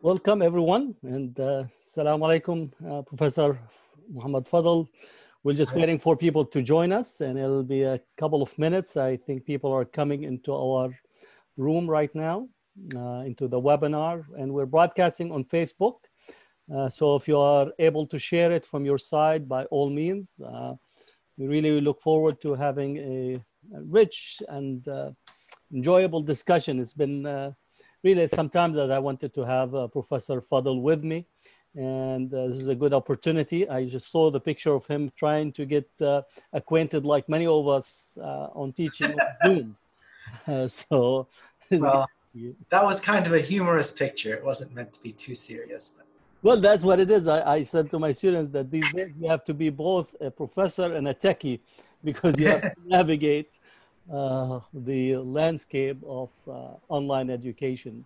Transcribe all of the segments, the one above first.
Welcome everyone and uh, Assalamu alaikum, uh, Professor Mohammad Fadel. We're just waiting for people to join us and it'll be a couple of minutes. I think people are coming into our room right now, uh, into the webinar and we're broadcasting on Facebook. Uh, so if you are able to share it from your side, by all means, uh, we really look forward to having a, a rich and uh, enjoyable discussion. It's been really sometimes that I wanted to have uh, Professor Fadel with me. And uh, this is a good opportunity. I just saw the picture of him trying to get uh, acquainted, like many of us, uh, on teaching Zoom. Uh, so, well, that was kind of a humorous picture. It wasn't meant to be too serious. But. Well, that's what it is. I, I said to my students that these days you have to be both a professor and a techie because you have to navigate uh, the landscape of uh, online education.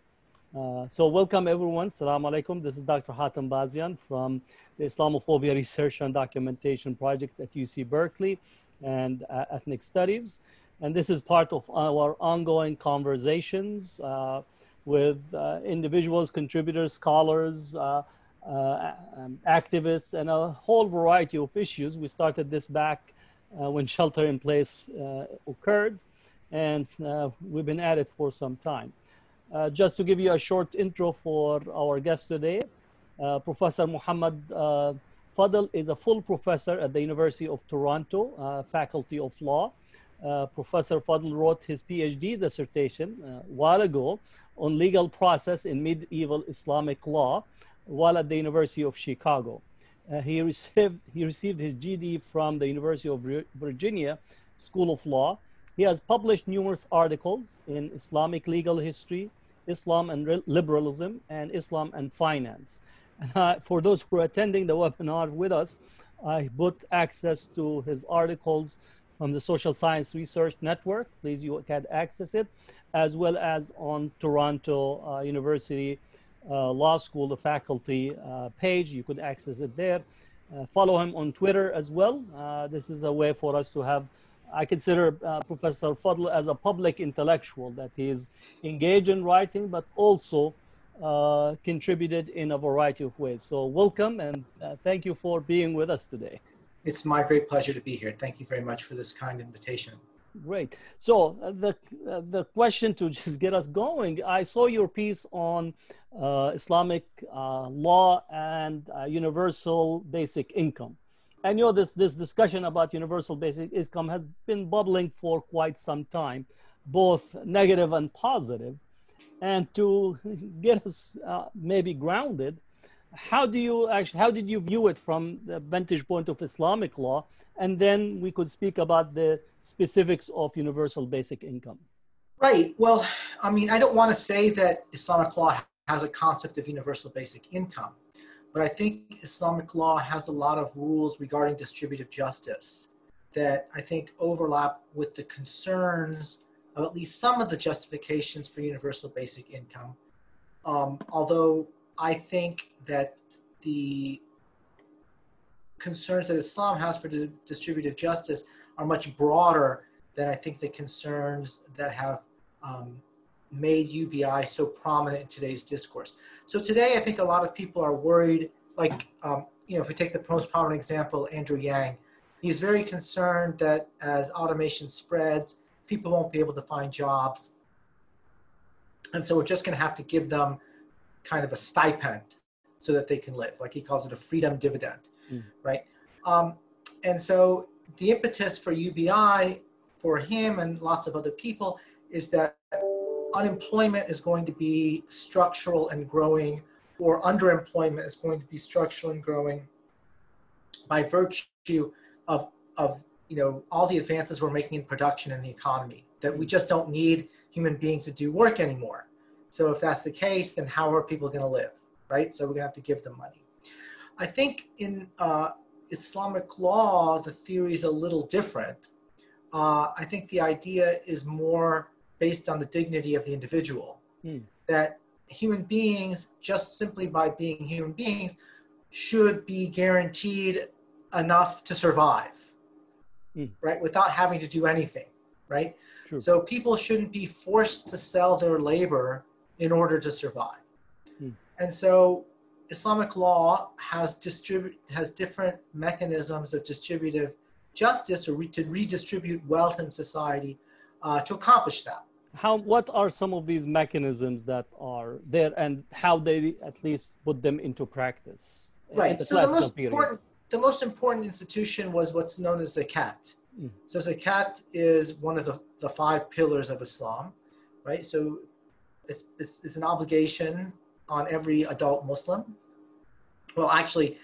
Uh, so welcome everyone. Assalamu alaikum. This is Dr. Hatem Bazian from the Islamophobia Research and Documentation Project at UC Berkeley and uh, Ethnic Studies. And this is part of our ongoing conversations uh, with uh, individuals, contributors, scholars, um, activists, and a whole variety of issues. We started this back uh, when shelter in place uh, occurred. And uh, we've been at it for some time. just to give you a short intro for our guest today, Professor Mohammad Fadel is a full professor at the University of Toronto, Faculty of Law. Uh, Professor Fadel wrote his PhD dissertation a uh, while ago on legal process in medieval Islamic law while at the University of Chicago. Uh, he, received, he received his J.D. from the University of Virginia School of Law. He has published numerous articles in Islamic legal history, Islam and liberalism, and Islam and finance. Uh, for those who are attending the webinar with us, I put access to his articles from the Social Science Research Network. Please, you can access it, as well as on Toronto uh, University law School, the faculty uh, page. You could access it there. Uh, follow him on Twitter as well. this is a way for us to have I consider uh, Professor Fadel as a public intellectual, that he is engaged in writing, but also uh, contributed in a variety of ways. So welcome and uh, thank you for being with us today. It's my great pleasure to be here. Thank you very much for this kind invitation. Great. So uh, the uh, the question to just get us going, I saw your piece on uh, Islamic uh, law and uh, universal basic income. and you know this this discussion about universal basic income has been bubbling for quite some time, both negative and positive. And to get us uh, maybe grounded, how do you actually how did you view it from the vantage point of islamic law? And then we could speak about the specifics of universal basic income. Right. Well i mean i don't want to say that islamic law has a concept of universal basic income but i think islamic law has a lot of rules regarding distributive justice that i think overlap with the concerns of at least some of the justifications for universal basic income. Um, although I think that the concerns that Islam has for distributive justice are much broader than I think the concerns that have um, made UBI so prominent in today's discourse. So today, I think a lot of people are worried, like, um, you know, if we take the most prominent example, Andrew Yang, he's very concerned that as automation spreads, people won't be able to find jobs. And so we're just going to have to give them kind of a stipend so that they can live. Like he calls it a freedom dividend, mm. right? Um, and so the impetus for UBI for him and lots of other people is that unemployment is going to be structural and growing, or underemployment is going to be structural and growing by virtue of, of you know all the advances we're making in production and the economy. That we just don't need human beings to do work anymore. So if that's the case, then how are people going to live, right? So we're going to have to give them money. I think in uh, Islamic law, the theory is a little different. Uh, I think the idea is more based on the dignity of the individual. Hmm. That human beings, just simply by being human beings, should be guaranteed enough to survive, hmm. right? Without having to do anything, right? True. So people shouldn't be forced to sell their labor in order to survive. Hmm. And so Islamic law has distribute has different mechanisms of distributive justice or re- to redistribute wealth in society uh, to accomplish that. How what are some of these mechanisms that are there and how they at least put them into practice? Right. The so the most important the most important institution was what's known as zakat. Mm. So zakat is one of the, the five pillars of Islam, right? So it's, it's, it's an obligation on every adult Muslim. Well, actually,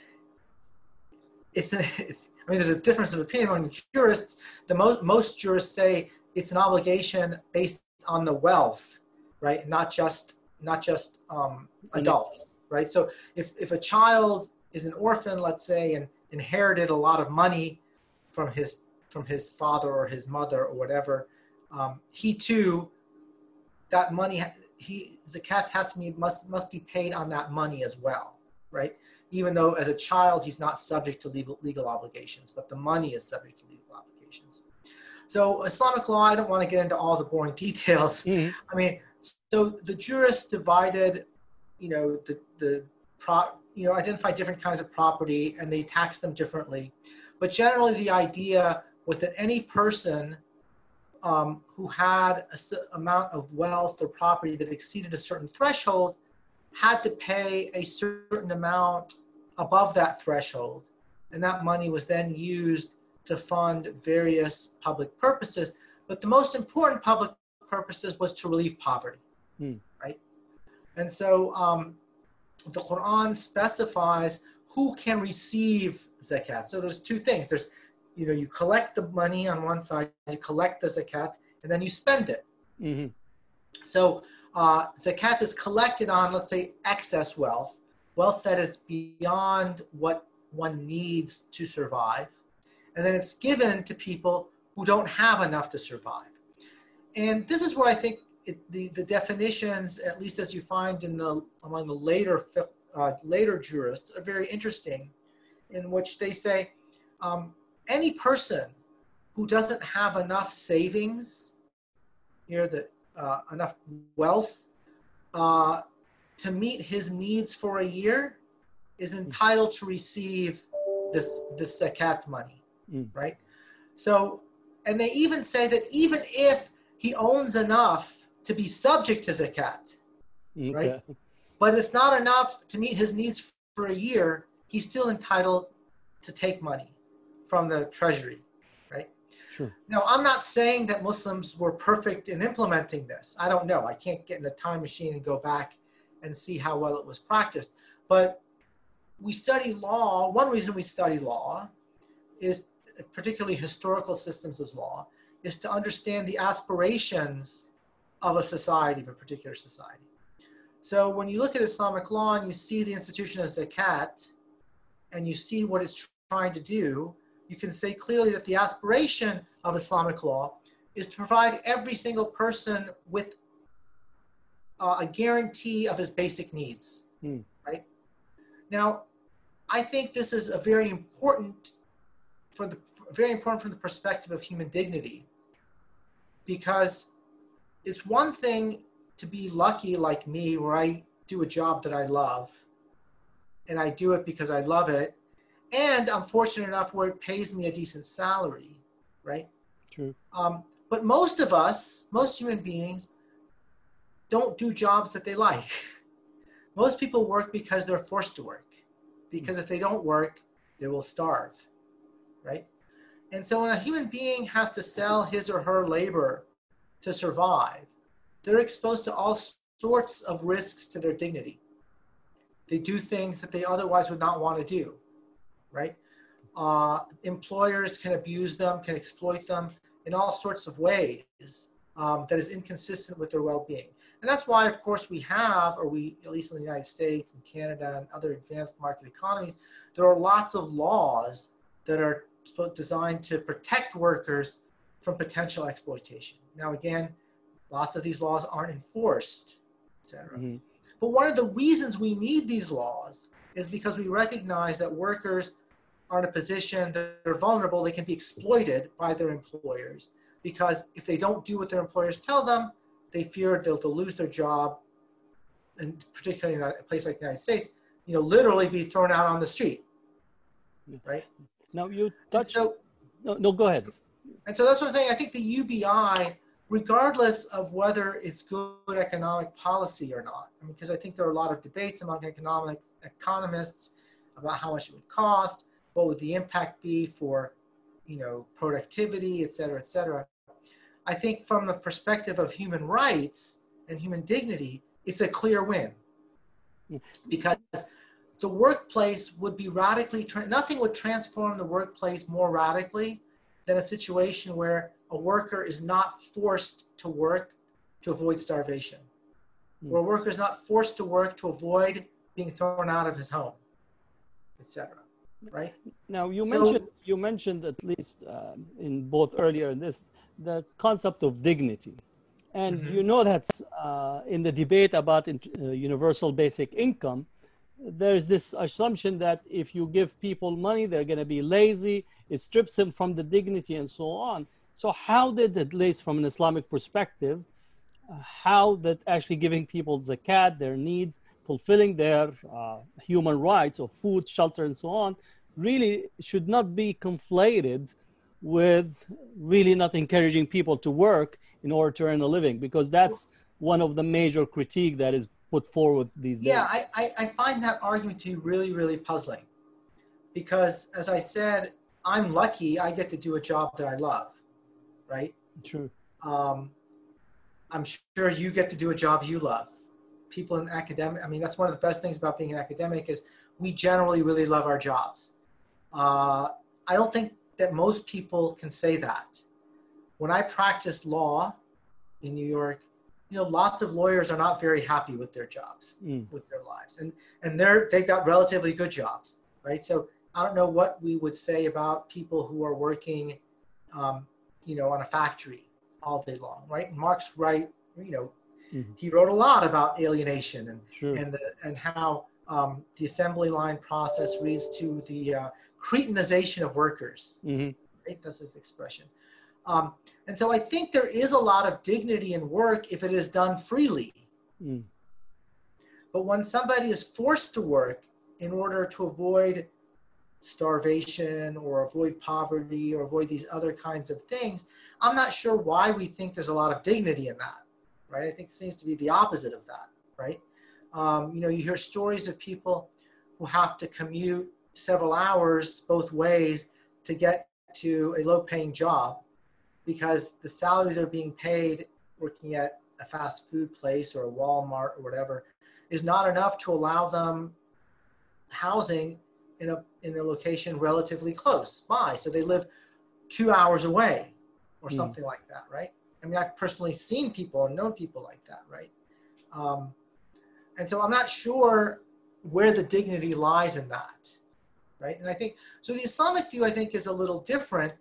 it's, a, it's I mean, there's a difference of opinion among the jurists. The mo- most jurists say it's an obligation based on the wealth, right? Not just not just um, adults, right? So if if a child is an orphan, let's say, and inherited a lot of money from his from his father or his mother or whatever, um, he too, that money he zakat has to be must must be paid on that money as well, right? Even though as a child he's not subject to legal legal obligations, but the money is subject to legal obligations. So Islamic law, I don't want to get into all the boring details. Mm-hmm. I mean, so the jurists divided, you know, the the pro, you know, identify different kinds of property and they tax them differently. But generally, the idea was that any person um, who had a amount of wealth or property that exceeded a certain threshold had to pay a certain amount above that threshold, and that money was then used to fund various public purposes. But the most important public purposes was to relieve poverty, hmm. right? And so um, the Quran specifies who can receive zakat. So there's two things. There's, you know, you collect the money on one side, you collect the zakat, and then you spend it. Mm-hmm. So uh, zakat is collected on, let's say, excess wealth, wealth that is beyond what one needs to survive, and then it's given to people who don't have enough to survive. And this is where I think it, the, the definitions, at least as you find in the among the later uh, later jurists, are very interesting, in which they say um, any person who doesn't have enough savings, you know, the, uh, enough wealth uh, to meet his needs for a year, is entitled to receive this this zakat money, mm. right? So, and they even say that even if he owns enough to be subject to zakat, okay. right? But it's not enough to meet his needs for a year. He's still entitled to take money from the treasury, right? Sure. Now, I'm not saying that Muslims were perfect in implementing this. I don't know. I can't get in a time machine and go back and see how well it was practiced. But we study law. One reason we study law is particularly historical systems of law is to understand the aspirations of a society, of a particular society. So when you look at Islamic law and you see the institution of zakat, and you see what it's trying to do, you can say clearly that the aspiration of Islamic law is to provide every single person with uh, a guarantee of his basic needs. Hmm. Right now, I think this is a very important for the very important from the perspective of human dignity, because it's one thing to be lucky like me where I do a job that I love and I do it because I love it. And I'm fortunate enough where it pays me a decent salary, right? True. Um, but most of us, most human beings, don't do jobs that they like. Most people work because they're forced to work. Because if they don't work, they will starve, right? And so when a human being has to sell his or her labor to survive, they're exposed to all sorts of risks to their dignity. They do things that they otherwise would not want to do, right? Uh, employers can abuse them, can exploit them in all sorts of ways um, that is inconsistent with their well-being. And that's why, of course, we have, or we, at least in the United States and Canada and other advanced market economies, there are lots of laws that are designed to protect workers from potential exploitation. Now, again, lots of these laws aren't enforced, etc. Mm-hmm. But one of the reasons we need these laws is because we recognize that workers are in a position that they're vulnerable, they can be exploited by their employers because if they don't do what their employers tell them, they fear they'll, they'll lose their job and particularly in a place like the United States, you know, literally be thrown out on the street, right? Now you touched. So, no, no, go ahead. And so that's what I'm saying. I think the UBI, regardless of whether it's good economic policy or not, I mean, because I think there are a lot of debates among economics economists about how much it would cost, what would the impact be for, you know, productivity, et cetera, et cetera. I think from the perspective of human rights and human dignity, it's a clear win because the workplace would be radically, nothing would transform the workplace more radically than a situation where a worker is not forced to work to avoid starvation, mm. where a worker is not forced to work to avoid being thrown out of his home, etc. Right now, you so, mentioned you mentioned at least uh, in both earlier in this the concept of dignity, and mm-hmm. you know that uh, in the debate about uh, universal basic income, there's this assumption that if you give people money, they're going to be lazy. It strips them from the dignity and so on. So, how did, at least from an Islamic perspective, uh, how that actually giving people zakat, their needs, fulfilling their uh, human rights of food, shelter, and so on, really should not be conflated with really not encouraging people to work in order to earn a living, because that's one of the major critique that is put forward these days. Yeah, I, I, I find that argument to be really, really puzzling. Because as I said, I'm lucky I get to do a job that I love, right? True. Um, I'm sure you get to do a job you love. People in academic, I mean, that's one of the best things about being an academic is we generally really love our jobs. Uh, I don't think that most people can say that. When I practiced law in New York, you know lots of lawyers are not very happy with their jobs mm. with their lives and and they're they've got relatively good jobs right so i don't know what we would say about people who are working um, you know on a factory all day long right marx right you know mm-hmm. he wrote a lot about alienation and sure. and the, and how um, the assembly line process leads to the uh, cretinization of workers mm-hmm. right that's his expression um, and so I think there is a lot of dignity in work if it is done freely. Mm. But when somebody is forced to work in order to avoid starvation or avoid poverty or avoid these other kinds of things, I'm not sure why we think there's a lot of dignity in that, right? I think it seems to be the opposite of that, right? Um, you know, you hear stories of people who have to commute several hours both ways to get to a low paying job because the salary they're being paid working at a fast food place or a Walmart or whatever is not enough to allow them housing in a in a location relatively close by. So they live two hours away or mm. something like that, right? I mean, I've personally seen people and known people like that, right? Um, and so I'm not sure where the dignity lies in that, right? And I think so. The Islamic view, I think, is a little different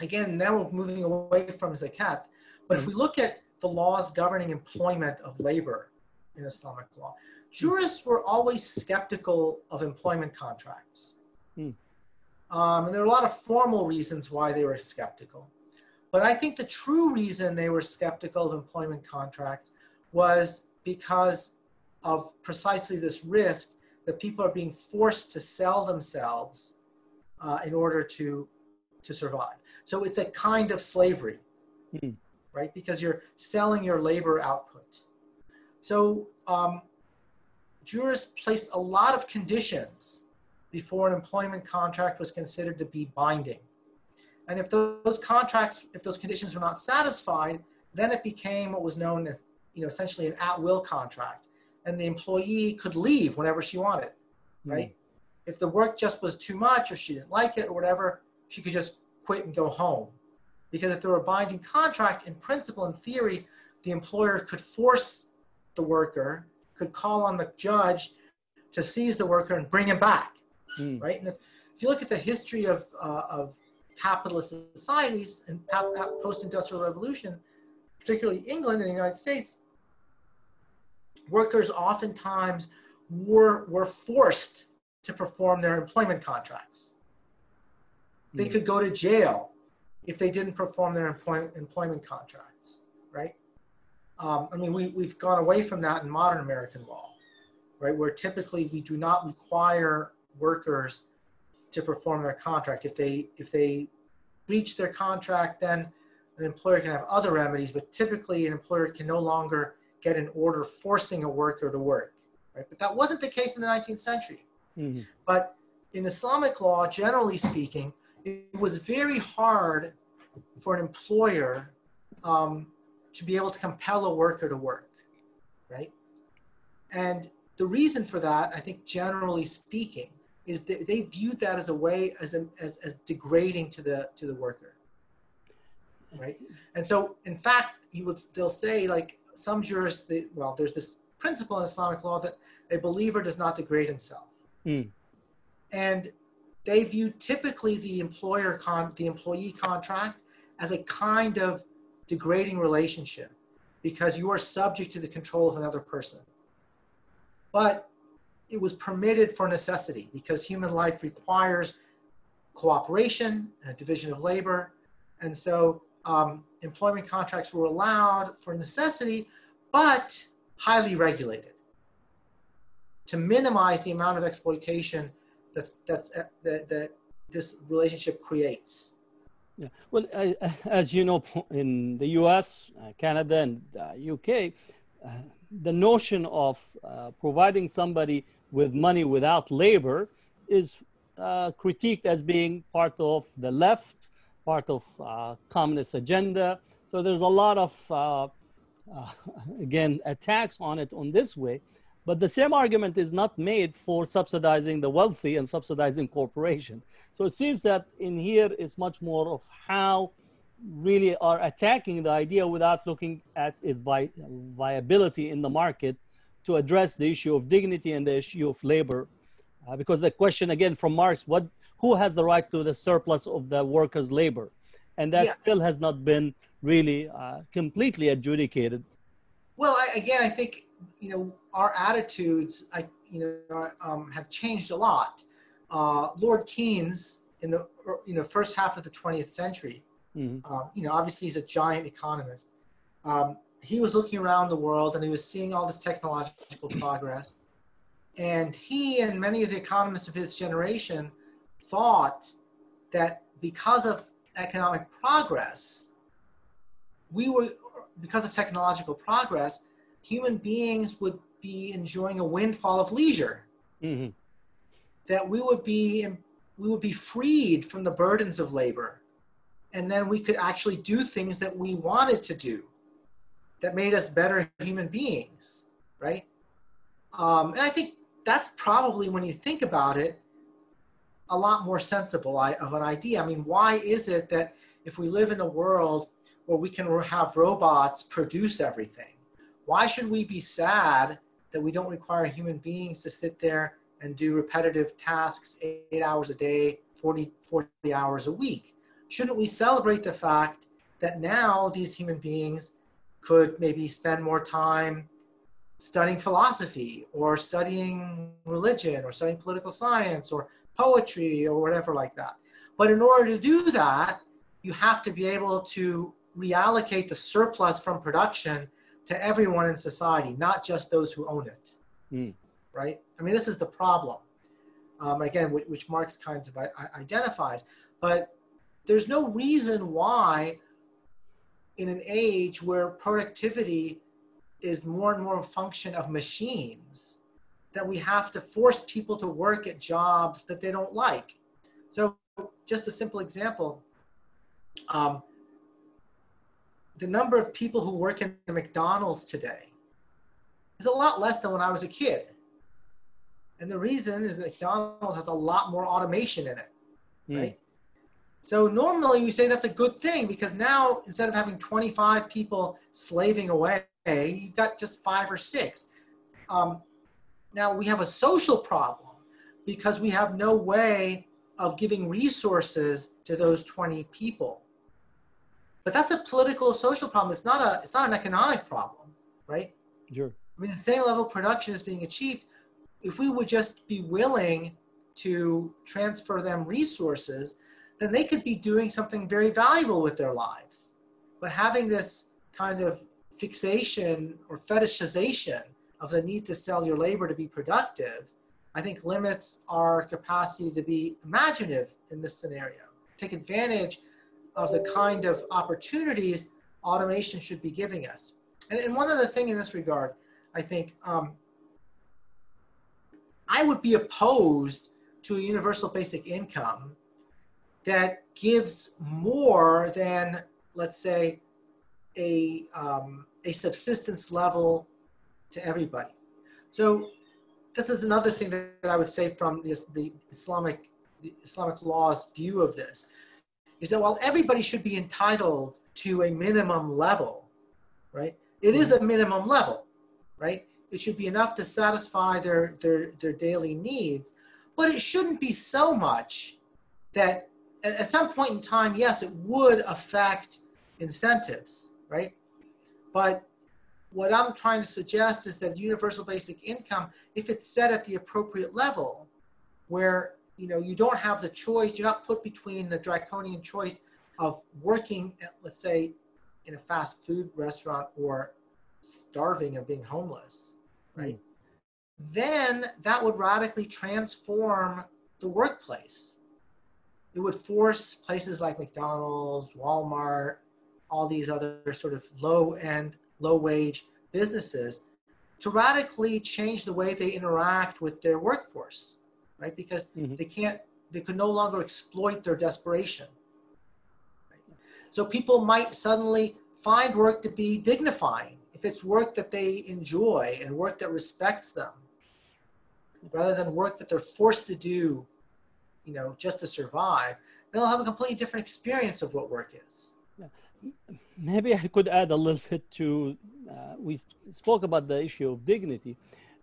again, now we're moving away from zakat. But if we look at the laws governing employment of labor in Islamic law, jurists were always skeptical of employment contracts. Hmm. Um, and there are a lot of formal reasons why they were skeptical. But I think the true reason they were skeptical of employment contracts was because of precisely this risk that people are being forced to sell themselves uh, in order to, to survive. So it's a kind of slavery, mm. right? Because you're selling your labor output. So um, jurists placed a lot of conditions before an employment contract was considered to be binding. And if those contracts, if those conditions were not satisfied, then it became what was known as, you know, essentially an at-will contract. And the employee could leave whenever she wanted, right? Mm. If the work just was too much or she didn't like it or whatever, she could just quit and go home. Because if there were a binding contract, in principle, in theory, the employer could force the worker, could call on the judge to seize the worker and bring him back, mm. right? And if, if, you look at the history of, uh, of capitalist societies and post-industrial revolution, particularly England and the United States, workers oftentimes were, were forced to perform their employment contracts. They could go to jail if they didn't perform their employ- employment contracts, right? Um, I mean, we, we've gone away from that in modern American law, right? Where typically we do not require workers to perform their contract. If they, if they breach their contract, then an employer can have other remedies, but typically an employer can no longer get an order forcing a worker to work, right? But that wasn't the case in the 19th century. Mhm. But in Islamic law, generally speaking, it was very hard for an employer um, to be able to compel a worker to work, right? And the reason for that, I think, generally speaking, is that they viewed that as a way as, a, as, as degrading to the to the worker, right? And so, in fact, you would they'll say like some jurists, they, well, there's this principle in Islamic law that a believer does not degrade himself, Hmm. and they view typically the employer con the employee contract as a kind of degrading relationship because you are subject to the control of another person. But it was permitted for necessity because human life requires cooperation and a division of labor. And so um, employment contracts were allowed for necessity, but highly regulated to minimize the amount of exploitation that's, that's, that, that this relationship creates. Yeah. Well, as you know, in the US, uh, Canada, and uh, UK, uh, the notion of uh, providing somebody with money without labor is uh, critiqued as being part of the left, part of uh, communist agenda. So there's a lot of, again, attacks on it on this way. But the same argument is not made for subsidizing the wealthy and subsidizing corporation. So it seems that in here is much more of how really are attacking the idea without looking at its vi- viability in the market to address the issue of dignity and the issue of labor. Uh, because the question again from Marx, what who has the right to the surplus of the workers' labor? And that Yeah. still has not been really uh, completely adjudicated. Well, I, again, I think you know our attitudes, I you know, um, have changed a lot. Uh, Lord Keynes, in the you know first half of the 20th century, Mhm. um, you know, obviously he's a giant economist. Um, he was looking around the world and he was seeing all this technological progress, and he and many of the economists of his generation thought that because of economic progress, we were because of technological progress, human beings would be enjoying a windfall of leisure. Mhm. That we would be we would be freed from the burdens of labor, and then we could actually do things that we wanted to do, that made us better human beings, right? Um, and I think that's probably when you think about it, a lot more sensible i- of an idea. I mean, why is it that if we live in a world where we can have robots produce everything, why should we be sad that we don't require human beings to sit there and do repetitive tasks eight hours a day, 40, 40 hours a week? Shouldn't we celebrate the fact that now these human beings could maybe spend more time studying philosophy or studying religion or studying political science or poetry or whatever like that? But in order to do that, you have to be able to reallocate the surplus from production to everyone in society, not just those who own it. Mm. Right? I mean, this is the problem. Um, again, which, which Marx kinds of identifies. But there's no reason why, in an age where productivity is more and more a function of machines, that we have to force people to work at jobs that they don't like. So, just a simple example. Um, the number of people who work in McDonald's today is a lot less than when I was a kid. And the reason is that McDonald's has a lot more automation in it, Mm. right? So normally we say that's a good thing because now instead of having 25 people slaving away, you've got just five or six. Um, now we have a social problem because we have no way of giving resources to those 20 people. But that's a political social problem. It's not a it's not an economic problem, right? Sure. I mean, the same level of production is being achieved. If we would just be willing to transfer them resources, then they could be doing something very valuable with their lives. But having this kind of fixation or fetishization of the need to sell your labor to be productive, I think limits our capacity to be imaginative in this scenario. Take advantage of the kind of opportunities automation should be giving us. And, and one other thing in this regard, I think um, I would be opposed to a universal basic income that gives more than, let's say, a, um, a subsistence level to everybody. So this is another thing that I would say from this, the Islamic, the Islamic law's view of this, is that while everybody should be entitled to a minimum level, right? It is a mm-hmm. minimum level, right? It should be enough to satisfy their, their, their daily needs, but it shouldn't be so much that at some point in time, yes, it would affect incentives, right? But what I'm trying to suggest is that universal basic income, if it's set at the appropriate level, where you know you don't have the choice, you're not put between the draconian choice of working, at, let's say, in a fast food restaurant or starving or being homeless, right? Mm. Then that would radically transform the workplace. It would force places like McDonald's, Walmart, all these other sort of low end, low wage businesses to radically change the way they interact with their workforce, right? Because mm-hmm. they can't, they could no longer exploit their desperation. Right? So people might suddenly find work to be dignifying if it's work that they enjoy and work that respects them, rather than work that they're forced to do, you know, just to survive. They'll have a completely different experience of what work is. Yeah. Maybe I could add a little bit to. Uh, we spoke about the issue of dignity,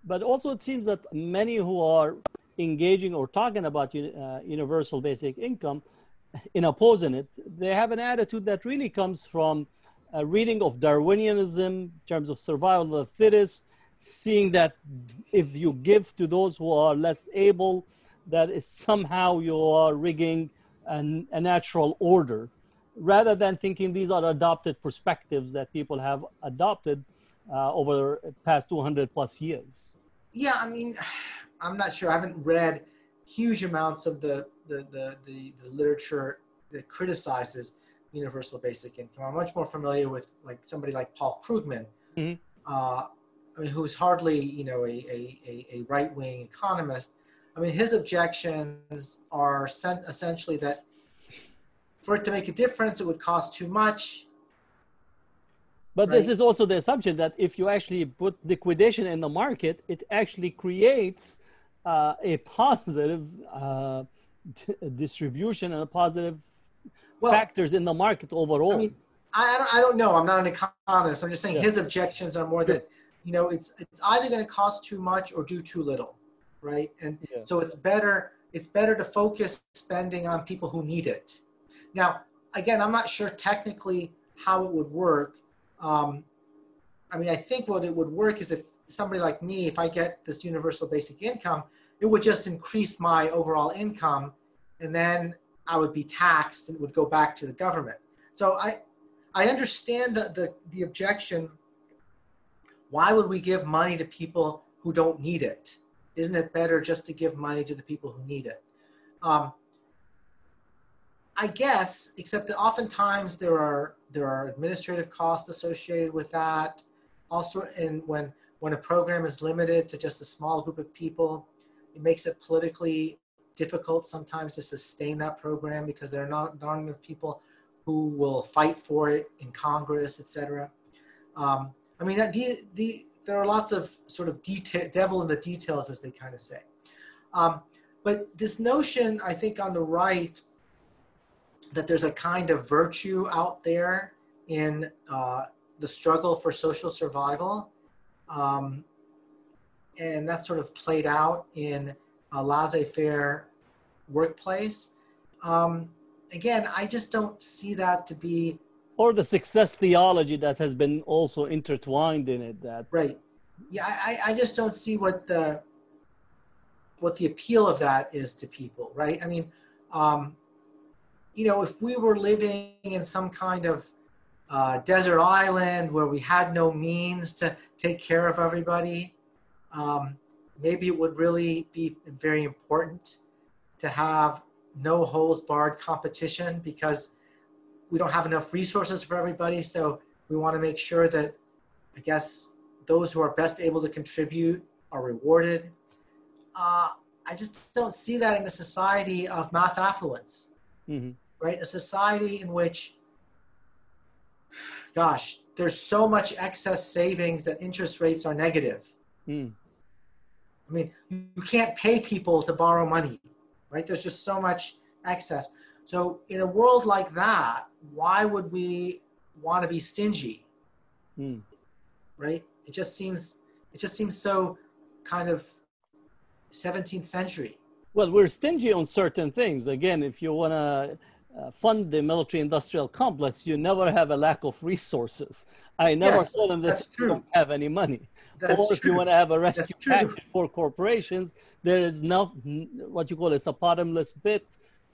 but also it seems that many who are engaging or talking about uh, universal basic income in opposing it, they have an attitude that really comes from a reading of Darwinianism in terms of survival of the fittest, seeing that if you give to those who are less able, that is somehow you are rigging an, a natural order, rather than thinking these are adopted perspectives that people have adopted uh, over the past 200 plus years. Yeah, I mean, I'm not sure. I haven't read huge amounts of the, the, the, the, the literature that criticizes universal basic income. I'm much more familiar with like somebody like Paul Krugman, mm-hmm. uh, I mean, who's hardly you know a, a, a right wing economist. I mean, his objections are sent essentially that for it to make a difference, it would cost too much. But right? this is also the assumption that if you actually put liquidation in the market, it actually creates uh, a positive uh, distribution and a positive well, factors in the market overall. I mean, I don't, I don't know. I'm not an economist. I'm just saying yeah. his objections are more that, you know, it's, it's either going to cost too much or do too little, right? And yeah. so it's better, it's better to focus spending on people who need it. Now, again, I'm not sure technically how it would work. Um, I mean, I think what it would work is if somebody like me, if I get this universal basic income, it would just increase my overall income and then I would be taxed and it would go back to the government. So I, I understand the, the, the objection. Why would we give money to people who don't need it? Isn't it better just to give money to the people who need it? Um, I guess, except that oftentimes there are there are administrative costs associated with that. Also, and when when a program is limited to just a small group of people, it makes it politically difficult sometimes to sustain that program because there are not, not enough people who will fight for it in Congress, etc. Um, I mean, the, the, there are lots of sort of detail, devil in the details, as they kind of say. Um, but this notion, I think, on the right, that there's a kind of virtue out there in uh, the struggle for social survival, um, and that sort of played out in a laissez-faire workplace. Um, again, I just don't see that to be. Or the success theology that has been also intertwined in it. That right. Yeah, I, I just don't see what the what the appeal of that is to people, right? I mean, um, you know, if we were living in some kind of uh, desert island where we had no means to take care of everybody, um, maybe it would really be very important to have no holds barred competition because we don't have enough resources for everybody. So we want to make sure that, I guess, those who are best able to contribute are rewarded. Uh, I just don't see that in a society of mass affluence, Mm-hmm. right? A society in which, gosh, there's so much excess savings that interest rates are negative. Mm. I mean, you, can't pay people to borrow money, right? There's just so much excess. So, in a world like that, why would we want to be stingy, Mm. right? It just seems it just seems so kind of 17th century. Well, we're stingy on certain things. Again, if you want to uh, fund the military-industrial complex, you never have a lack of resources. I never Yes, told them this. You don't have any money. That's or if you want to have a rescue true. package for corporations, there is no what you call it, it's a bottomless pit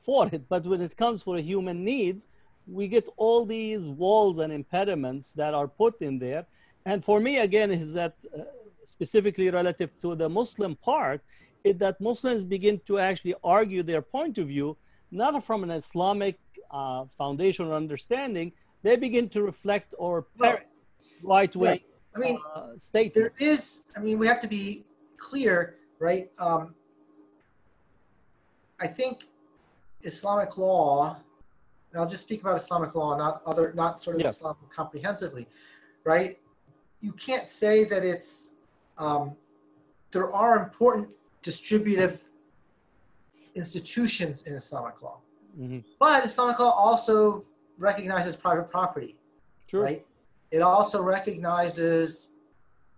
for it. But when it comes for human needs, we get all these walls and impediments that are put in there. And for me, again, is that uh, specifically relative to the Muslim part, is that Muslims begin to actually argue their point of view, not from an Islamic uh, foundation or understanding. They begin to reflect or parrot right Right. I mean, uh, statement. there is i mean we have to be clear right um, i think islamic law and i'll just speak about islamic law not other not sort of Yeah. islam comprehensively right you can't say that it's um, there are important distributive institutions in islamic law Mhm. but islamic law also recognizes private property Sure. right? It also recognizes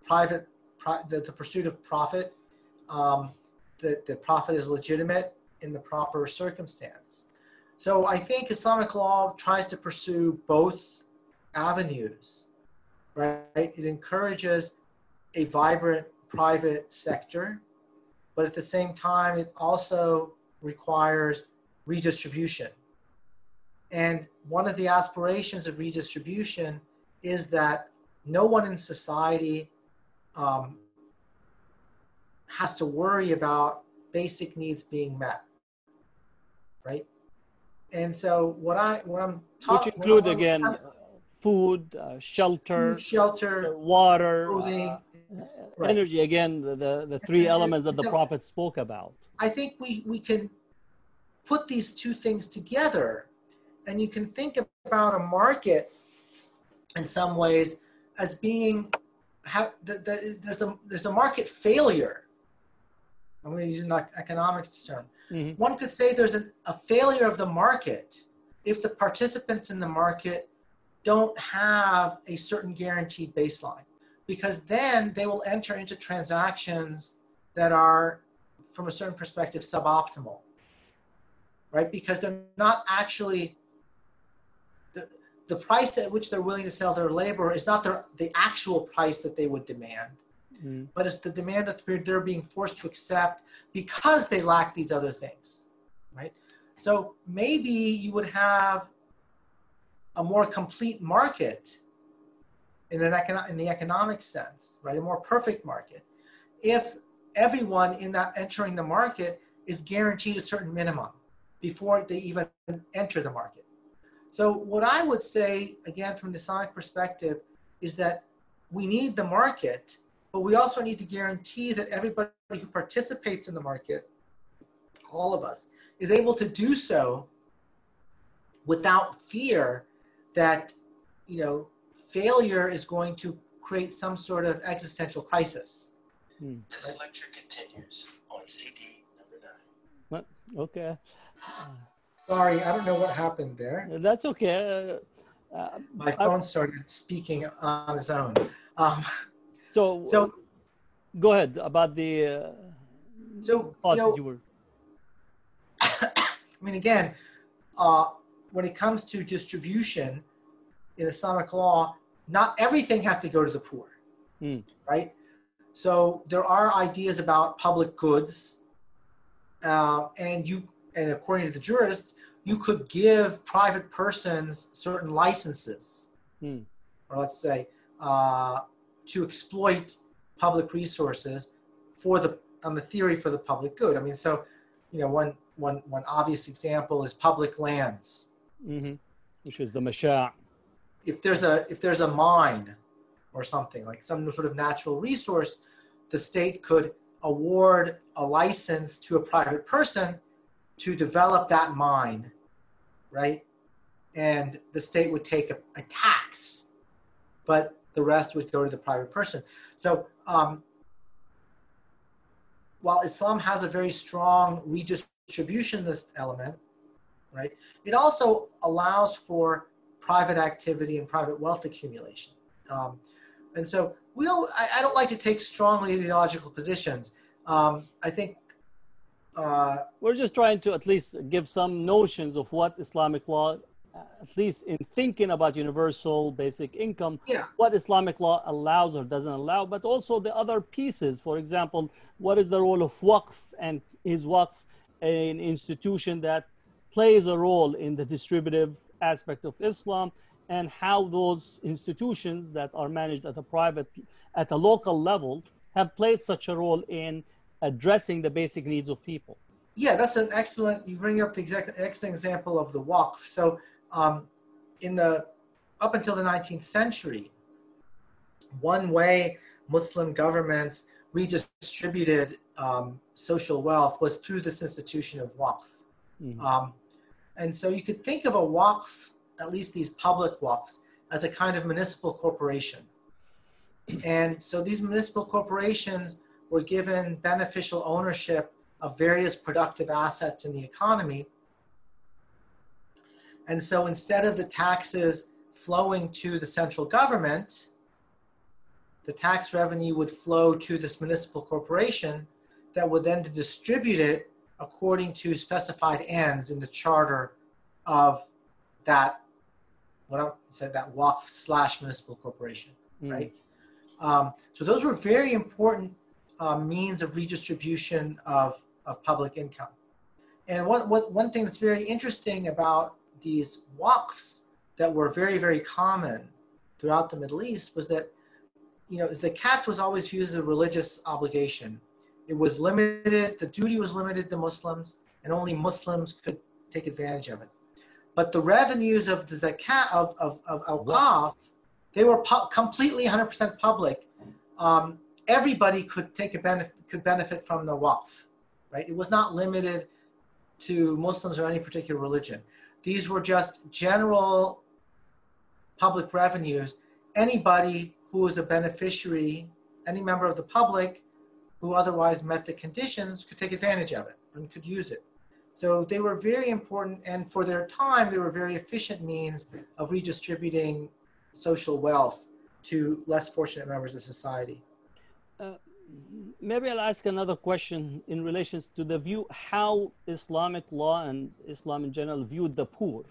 private, pri- the, the pursuit of profit, um, that the profit is legitimate in the proper circumstance. So I think Islamic law tries to pursue both avenues, right? It encourages a vibrant private sector, but at the same time, it also requires redistribution. And one of the aspirations of redistribution is that no one in society um, has to worry about basic needs being met, right? And so what I what I'm talking Which include again food, uh, shelter, food, shelter, water, clothing, uh, Uh, right. energy. Again, the, the, the three And- elements that the so- prophet spoke about. I think we, we can put these two things together and you can think about a market in some ways as being have the, the, there's a there's a market failure. I'm going to use an economics term. Mhm. One could say there's a, a failure of the market if the participants in the market don't have a certain guaranteed baseline, because then they will enter into transactions that are from a certain perspective suboptimal right because they're not actually the, the price at which they're willing to sell their labor is not their, the actual price that they would demand Mhm. but it's the demand that they're being forced to accept because they lack these other things right so maybe you would have a more complete market in an in the economic sense right a more perfect market if everyone in that entering the market is guaranteed a certain minimum before they even enter the market. So what I would say, again, from the Islamic perspective, is that we need the market, but we also need to guarantee that everybody who participates in the market, all of us, is able to do so without fear that, you know, failure is going to create some sort of existential crisis. This lecture continues on CD number nine. What? Okay. Sorry, I don't know what happened there. That's okay. Uh, uh, My I- phone started speaking on its own. Um, so, so, go ahead about the uh, so thought you know, that you were. I mean, again, uh, when it comes to distribution in Islamic law, not everything has to go to the poor, Hmm. right? So there are ideas about public goods, uh, and you, and according to the jurists, you could give private persons certain licenses Hmm. or let's say uh, to exploit public resources for the on the theory for the public good. I mean, so you know, one one one obvious example is public lands. hmm which is the masha' If there's a if there's a mine or something like some sort of natural resource, the state could award a license to a private person to develop that mine, right? And the state would take a, a tax, but the rest would go to the private person. So um, while Islam has a very strong redistributionist element, right, it also allows for private activity and private wealth accumulation. Um, and so we all, I, I, don't like to take strongly ideological positions. Um, I think uh, we're just trying to at least give some notions of what Islamic law, uh, at least in thinking about universal basic income, yeah. what Islamic law allows or doesn't allow, but also the other pieces. For example, what is the role of waqf and is waqf an institution that plays a role in the distributive aspect of Islam and how those institutions that are managed at a private, at a local level have played such a role in addressing the basic needs of people. Yeah, that's an excellent. You bring up the exact excellent example of the waqf. So, um, in the up until the 19th century, one way Muslim governments redistributed um, social wealth was through this institution of waqf. Mm-hmm. Um, and so you could think of a waqf, at least these public waqfs, as a kind of municipal corporation. And so these municipal corporations were given beneficial ownership of various productive assets in the economy. And so instead of the taxes flowing to the central government, the tax revenue would flow to this municipal corporation that would then distribute it according to specified ends in the charter of that what I said that waqf slash municipal corporation, mm. right? Um, so those were very important uh, means of redistribution of, of public income. And what, what, one thing that's very interesting about these waqfs that were very, very common throughout the Middle East was that, you know, zakat was always viewed as a religious obligation. It was limited, the duty was limited to Muslims, and only Muslims could take advantage of it. But the revenues of the zakat, of, of, of al-waqf, they were completely 100% public. Um, everybody could take a benefit could benefit from the waqf, right? It was not limited to Muslims or any particular religion. These were just general public revenues. Anybody who was a beneficiary, any member of the public who otherwise met the conditions could take advantage of it and could use it. So they were very important, and for their time, they were very efficient means of redistributing social wealth to less fortunate members of society. Uh, maybe I'll ask another question in relation to the view how Islamic law and Islam in general viewed the poor.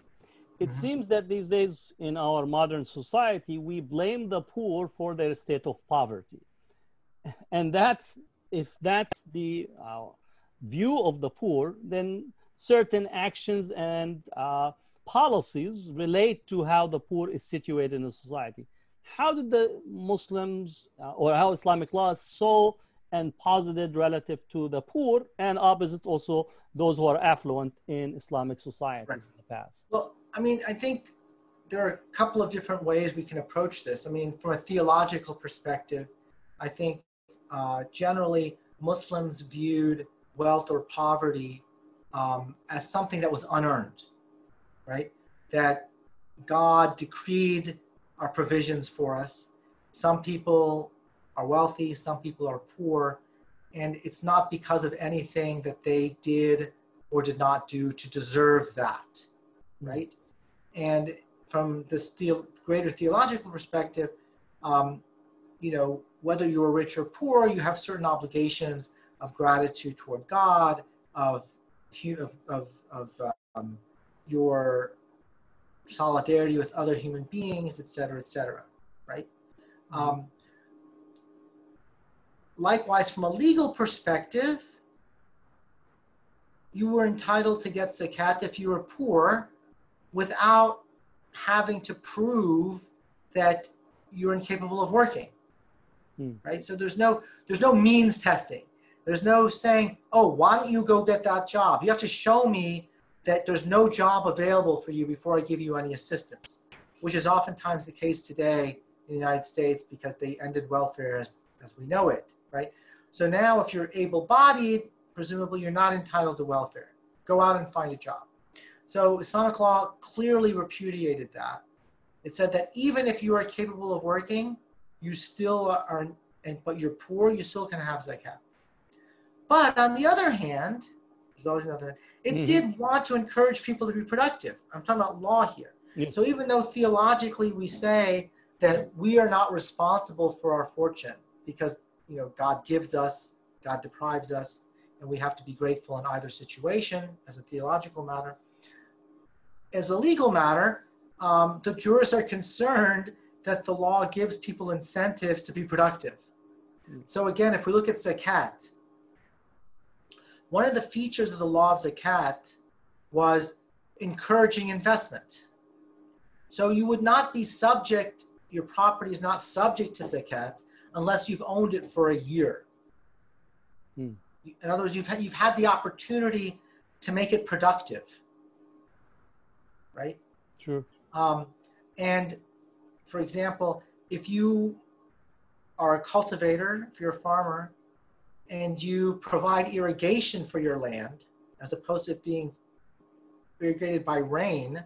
It mm-hmm. seems that these days in our modern society, we blame the poor for their state of poverty. And that, if that's the uh, view of the poor, then certain actions and uh, policies relate to how the poor is situated in the society how did the Muslims uh, or how Islamic law saw and posited relative to the poor and opposite also those who are affluent in Islamic societies right. in the past? Well, I mean, I think there are a couple of different ways we can approach this. I mean, from a theological perspective, I think uh, generally Muslims viewed wealth or poverty um, as something that was unearned, right? That God decreed our provisions for us. Some people are wealthy, some people are poor, and it's not because of anything that they did or did not do to deserve that, right? And from this the- greater theological perspective, um, you know, whether you're rich or poor, you have certain obligations of gratitude toward God, of of of, of um, your solidarity with other human beings, et cetera, et cetera, right? Mm-hmm. Um, likewise, from a legal perspective, you were entitled to get zakat if you were poor without having to prove that you're incapable of working. Hmm. Right? So there's no there's no means testing. There's no saying, "Oh, why don't you go get that job?" You have to show me that there's no job available for you before I give you any assistance, which is oftentimes the case today in the United States because they ended welfare as, as we know it, right? So now if you're able-bodied, presumably you're not entitled to welfare. Go out and find a job. So Islamic law clearly repudiated that. It said that even if you are capable of working, you still are, and but you're poor, you still can have zakat. But on the other hand, there's always another. It Mhm. did want to encourage people to be productive. I'm talking about law here. Yes. So even though theologically we say that we are not responsible for our fortune because you know God gives us, God deprives us, and we have to be grateful in either situation as a theological matter. As a legal matter, um, the jurists are concerned that the law gives people incentives to be productive. So again, if we look at zakat, one of the features of the law of zakat was encouraging investment. So you would not be subject, your property is not subject to zakat unless you've owned it for a year. Hmm. In other words, you've had, you've had the opportunity to make it productive, right? Sure. Um, and for example, if you are a cultivator, if you're a farmer, and you provide irrigation for your land, as opposed to being irrigated by rain,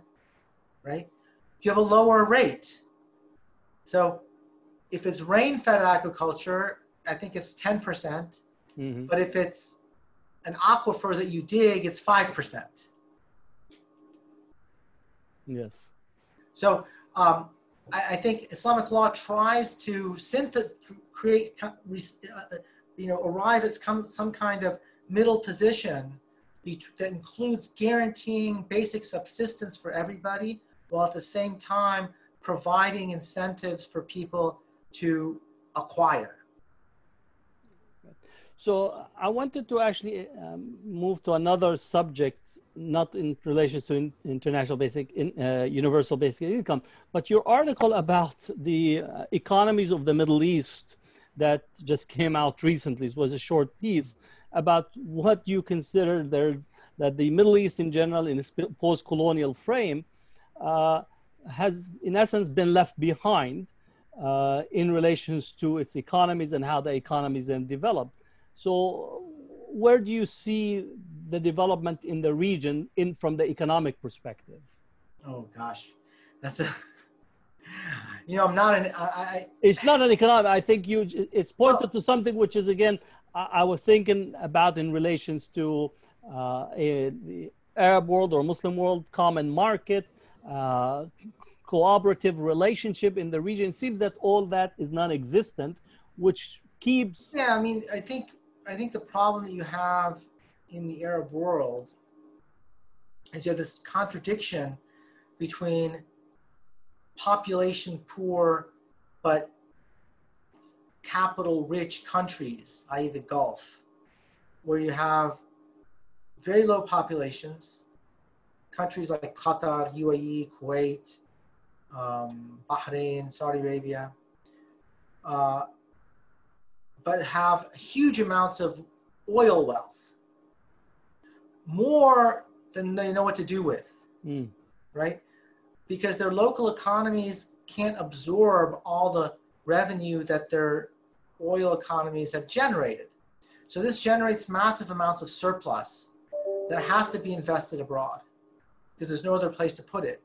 right? You have a lower rate. So if it's rain-fed agriculture, I think it's 10%. hmm But if it's an aquifer that you dig, it's 5%. Yes. So um, I, I think Islamic law tries to synth- create, re- uh, you know, arrive at some, some kind of middle position that includes guaranteeing basic subsistence for everybody, while at the same time providing incentives for people to acquire. So I wanted to actually um, move to another subject, not in relation to in, international basic, in, uh, universal basic income, but your article about the uh, economies of the Middle East that just came out recently it was a short piece about what you consider there that the Middle East in general, in its post-colonial frame, uh, has in essence been left behind uh, in relations to its economies and how the economies then developed. So, where do you see the development in the region in from the economic perspective? Oh gosh, that's a. You know, I'm not an. I, I, It's not an economic. I think you. It's pointed to something which is again I, I was thinking about in relations to uh, a, the Arab world or Muslim world, common market, uh, cooperative relationship in the region. It seems that all that is non-existent, which keeps. Yeah, I mean, I think I think the problem that you have in the Arab world is you have this contradiction between population poor but capital rich countries, i.e., the Gulf, where you have very low populations, countries like Qatar, UAE, Kuwait, um, Bahrain, Saudi Arabia. Uh, but have huge amounts of oil wealth, more than they know what to do with, Mm, right? Because their local economies can't absorb all the revenue that their oil economies have generated. So this generates massive amounts of surplus that has to be invested abroad because there's no other place to put it,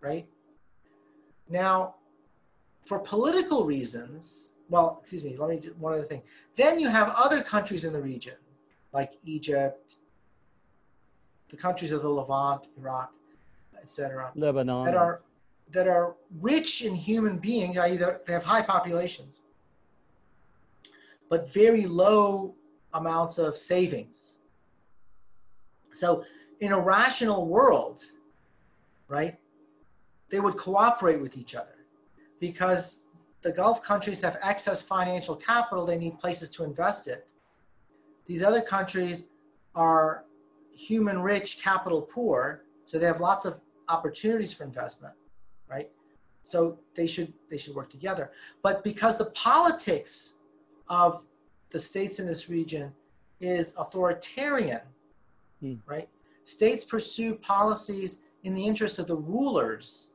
right? Now, for political reasons, well, excuse me, let me do one other thing. Then you have other countries in the region, like Egypt, the countries of the Levant, Iraq, etc., Lebanon. that are that are rich in human beings, i.e., they have high populations, but very low amounts of savings. So, in a rational world, right, they would cooperate with each other because the Gulf countries have excess financial capital, they need places to invest it. These other countries are human rich, capital poor, so they have lots of opportunities for investment, right? So they should they should work together. But because the politics of the states in this region is authoritarian, Hmm. right? States pursue policies in the interest of the rulers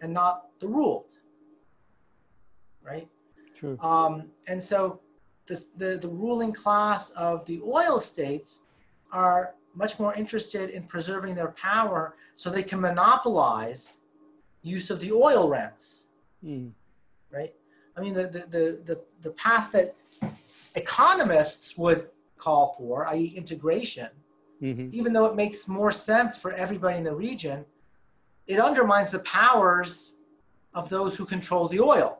and not the ruled, right? True. Um, and so this, the, the ruling class of the oil states are much more interested in preserving their power so they can monopolize use of the oil rents, Mm. right? I mean, the, the, the, the, the path that economists would call for, i.e., integration, hmm even though it makes more sense for everybody in the region, it undermines the powers of those who control the oil.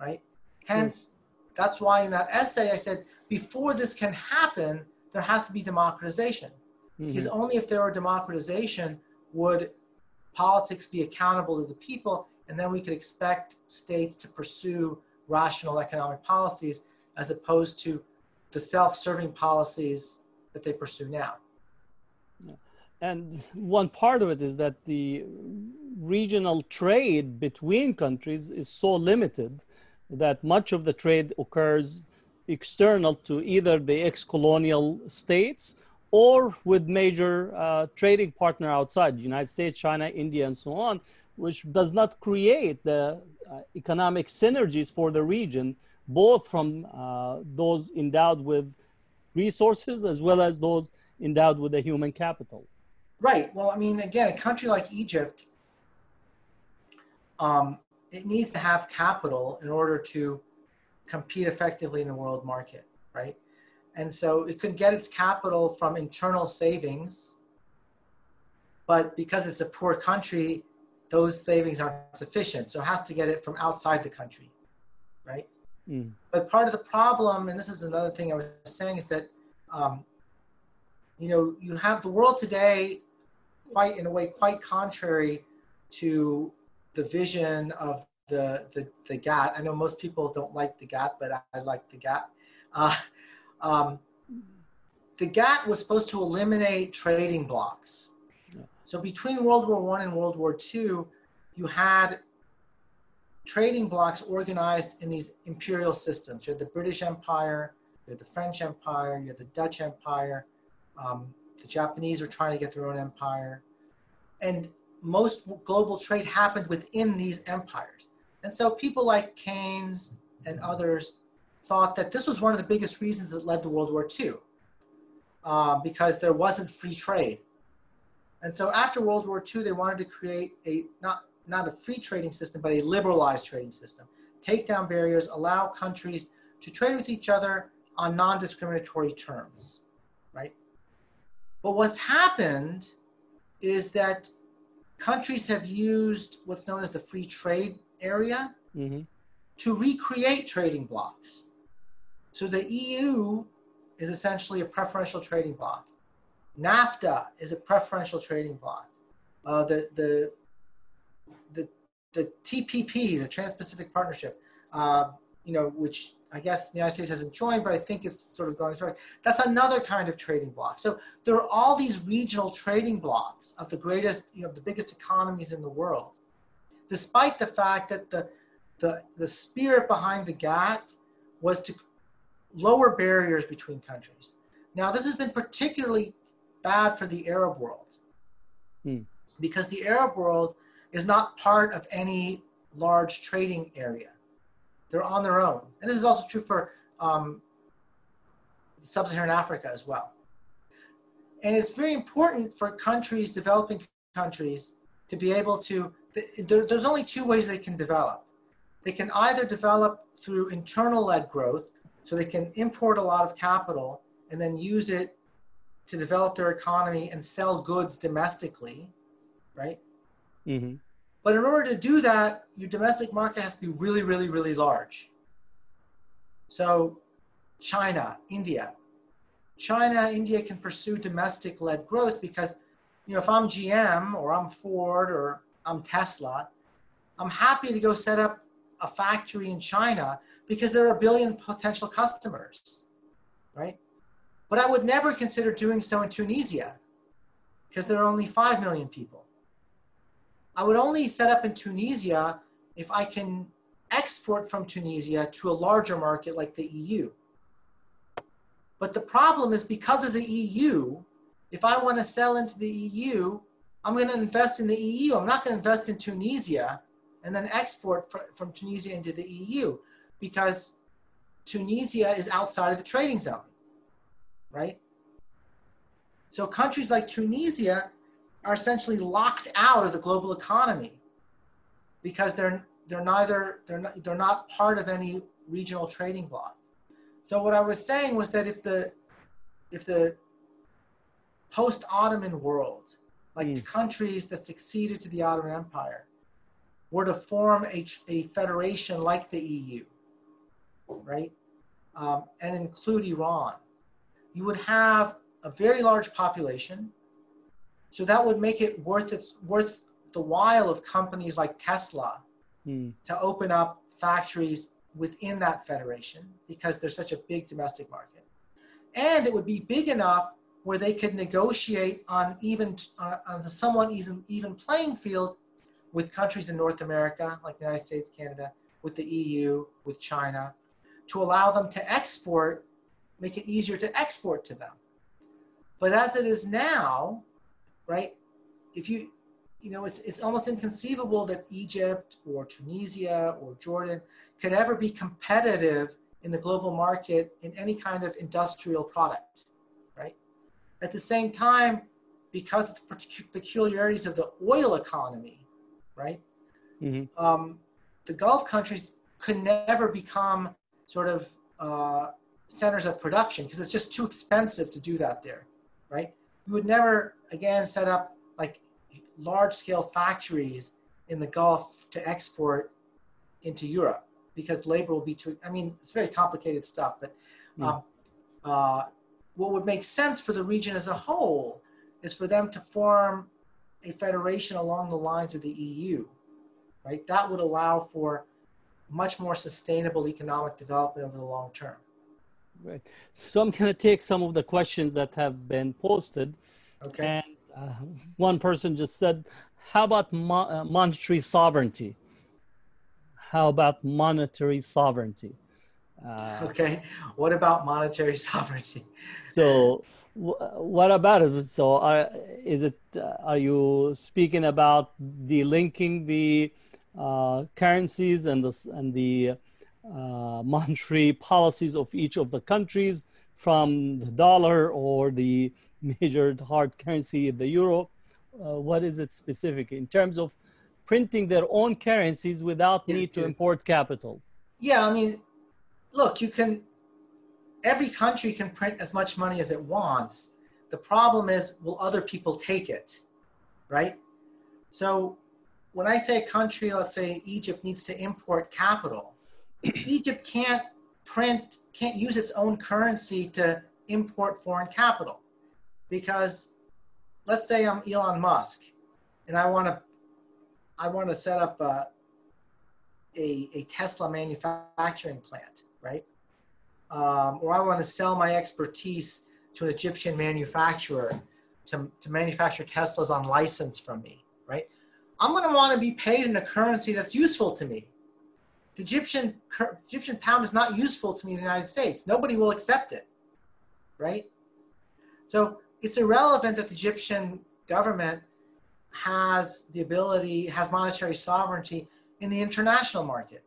Right? Hence, that's why in that essay I said before this can happen, there has to be democratization. Mm-hmm. Because only if there were democratization would politics be accountable to the people, and then we could expect states to pursue rational economic policies as opposed to the self-serving policies that they pursue now. And one part of it is that the regional trade between countries is so limited that much of the trade occurs external to either the ex-colonial states or with major uh, trading partner outside the united states china india and so on which does not create the uh, economic synergies for the region both from uh, those endowed with resources as well as those endowed with the human capital Right. Well, I mean, again, a country like Egypt, um, it needs to have capital in order to compete effectively in the world market, right? And so it could get its capital from internal savings, but because it's a poor country, those savings aren't sufficient. So it has to get it from outside the country, right? Mm. But part of the problem, and this is another thing I was saying, is that um, you know you have the world today quite in a way quite contrary to the vision of the the, the GATT. I know most people don't like the GATT, but I, I like the GATT. Uh, um, the GATT was supposed to eliminate trading blocs. So between World War One and World War Two, you had trading blocs organized in these imperial systems. You had the British Empire, you had the French Empire, you had the Dutch Empire. Um, the Japanese were trying to get their own empire. And most global trade happened within these empires. And so people like Keynes and others thought that this was one of the biggest reasons that led to World War II, uh, because there wasn't free trade. And so after World War II, they wanted to create a not, not a free trading system, but a liberalized trading system. Take down barriers, allow countries to trade with each other on non-discriminatory terms, right? But what's happened is that countries have used what's known as the free trade area mm-hmm. to recreate trading blocs. So the EU is essentially a preferential trading bloc. NAFTA is a preferential trading bloc. Uh, the, the, the, the TPP, the Trans-Pacific Partnership, uh, you know, which I guess the United States hasn't joined, but I think it's sort of going forward. That's another kind of trading bloc. So there are all these regional trading blocs of the greatest, you know, the biggest economies in the world, despite the fact that the the, the spirit behind the GATT was to lower barriers between countries. Now, this has been particularly bad for the Arab world Hmm. because the Arab world is not part of any large trading area. They're on their own. And this is also true for um, sub Saharan Africa as well. And it's very important for countries, developing countries, to be able to, there, there's only two ways they can develop they can either develop through internal led growth, so they can import a lot of capital and then use it to develop their economy and sell goods domestically, right? hmm But in order to do that, your domestic market has to be really, really, really large. So, China, India. China, India can pursue domestic led growth because, you know, if I'm GM or I'm Ford or I'm Tesla, I'm happy to go set up a factory in China because there are a billion potential customers, right? But I would never consider doing so in Tunisia because there are only 5 million people. I would only set up in Tunisia if I can export from Tunisia to a larger market like the EU. But the problem is because of the EU, if I want to sell into the EU, I'm going to invest in the EU. I'm not going to invest in Tunisia and then export fr- from Tunisia into the EU because Tunisia is outside of the trading zone, right? So countries like Tunisia are essentially locked out of the global economy because they're they're neither they're not, they're not part of any regional trading bloc. So what I was saying was that if the if the post-Ottoman world, like the countries that succeeded to the Ottoman Empire, were to form a, a federation like the EU, right, um, and include Iran, you would have a very large population. So that would make it worth its worth the while of companies like Tesla Mm. to open up factories within that federation because there's such a big domestic market. And it would be big enough where they could negotiate on even on on a somewhat even, even playing field with countries in North America, like the United States, Canada, with the EU, with China, to allow them to export, make it easier to export to them. But as it is now, right, if you you know, it's, it's almost inconceivable that Egypt or Tunisia or Jordan could ever be competitive in the global market in any kind of industrial product, right? At the same time, because of the peculiarities of the oil economy, right? Mhm. Um, the Gulf countries could never become sort of uh, centers of production because it's just too expensive to do that there, right? You would never again set up like large scale factories in the Gulf to export into Europe because labor will be too, I mean, it's very complicated stuff, but um, uh, what would make sense for the region as a whole is for them to form a federation along the lines of the EU, right? That would allow for much more sustainable economic development over the long term. Right. So I'm going to take some of the questions that have been posted. Okay. And uh, one person just said, How about mo- uh, monetary sovereignty? How about monetary sovereignty? Uh, Okay. What about monetary sovereignty? so, w- what about it? So, are, is it? Uh, are you speaking about the linking the uh, currencies and the and the uh, monetary policies of each of the countries from the dollar or the major hard currency, the euro? Uh, what is it specific in terms of printing their own currencies without need to to- import capital? Yeah, I mean, look, you can, every country can print as much money as it wants. The problem is, will other people take it? Right? So when I say a country, let's say Egypt needs to import capital, Egypt can't print, can't use its own currency to import foreign capital. Because let's say I'm Elon Musk and I want to I want to set up a, a, a Tesla manufacturing plant, right? Um, or I want to sell my expertise to an Egyptian manufacturer to, to manufacture Teslas on license from me, right? I'm going to want to be paid in a currency that's useful to me. The Egyptian, Egyptian pound is not useful to me in the United States. Nobody will accept it, right? So it's irrelevant that the Egyptian government has the ability, has monetary sovereignty in the international market.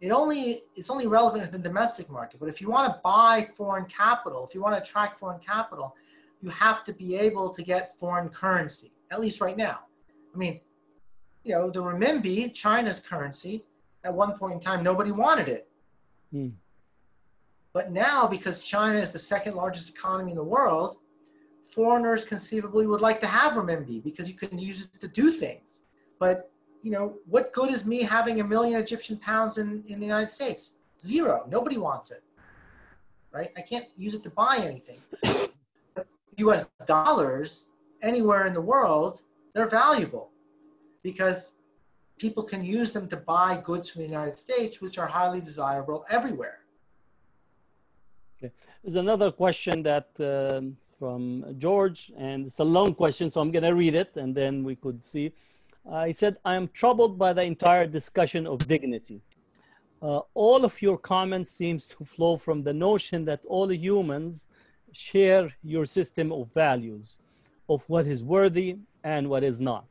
It only it's only relevant in the domestic market. But if you want to buy foreign capital, if you want to attract foreign capital, you have to be able to get foreign currency. At least right now. I mean, you know, the renminbi, China's currency, at one point in time, nobody wanted it. Hmm. But now, because China is the second largest economy in the world, foreigners conceivably would like to have renminbi because you can use it to do things. But you know, what good is me having a million Egyptian pounds in, in the United States? Zero. Nobody wants it. Right? I can't use it to buy anything. US dollars anywhere in the world, they're valuable because people can use them to buy goods from the United States, which are highly desirable everywhere. Okay. There's another question that um, from George, and it's a long question, so I'm going to read it, and then we could see. Uh, he said, I am troubled by the entire discussion of dignity. Uh, all of your comments seems to flow from the notion that all humans share your system of values of what is worthy and what is not.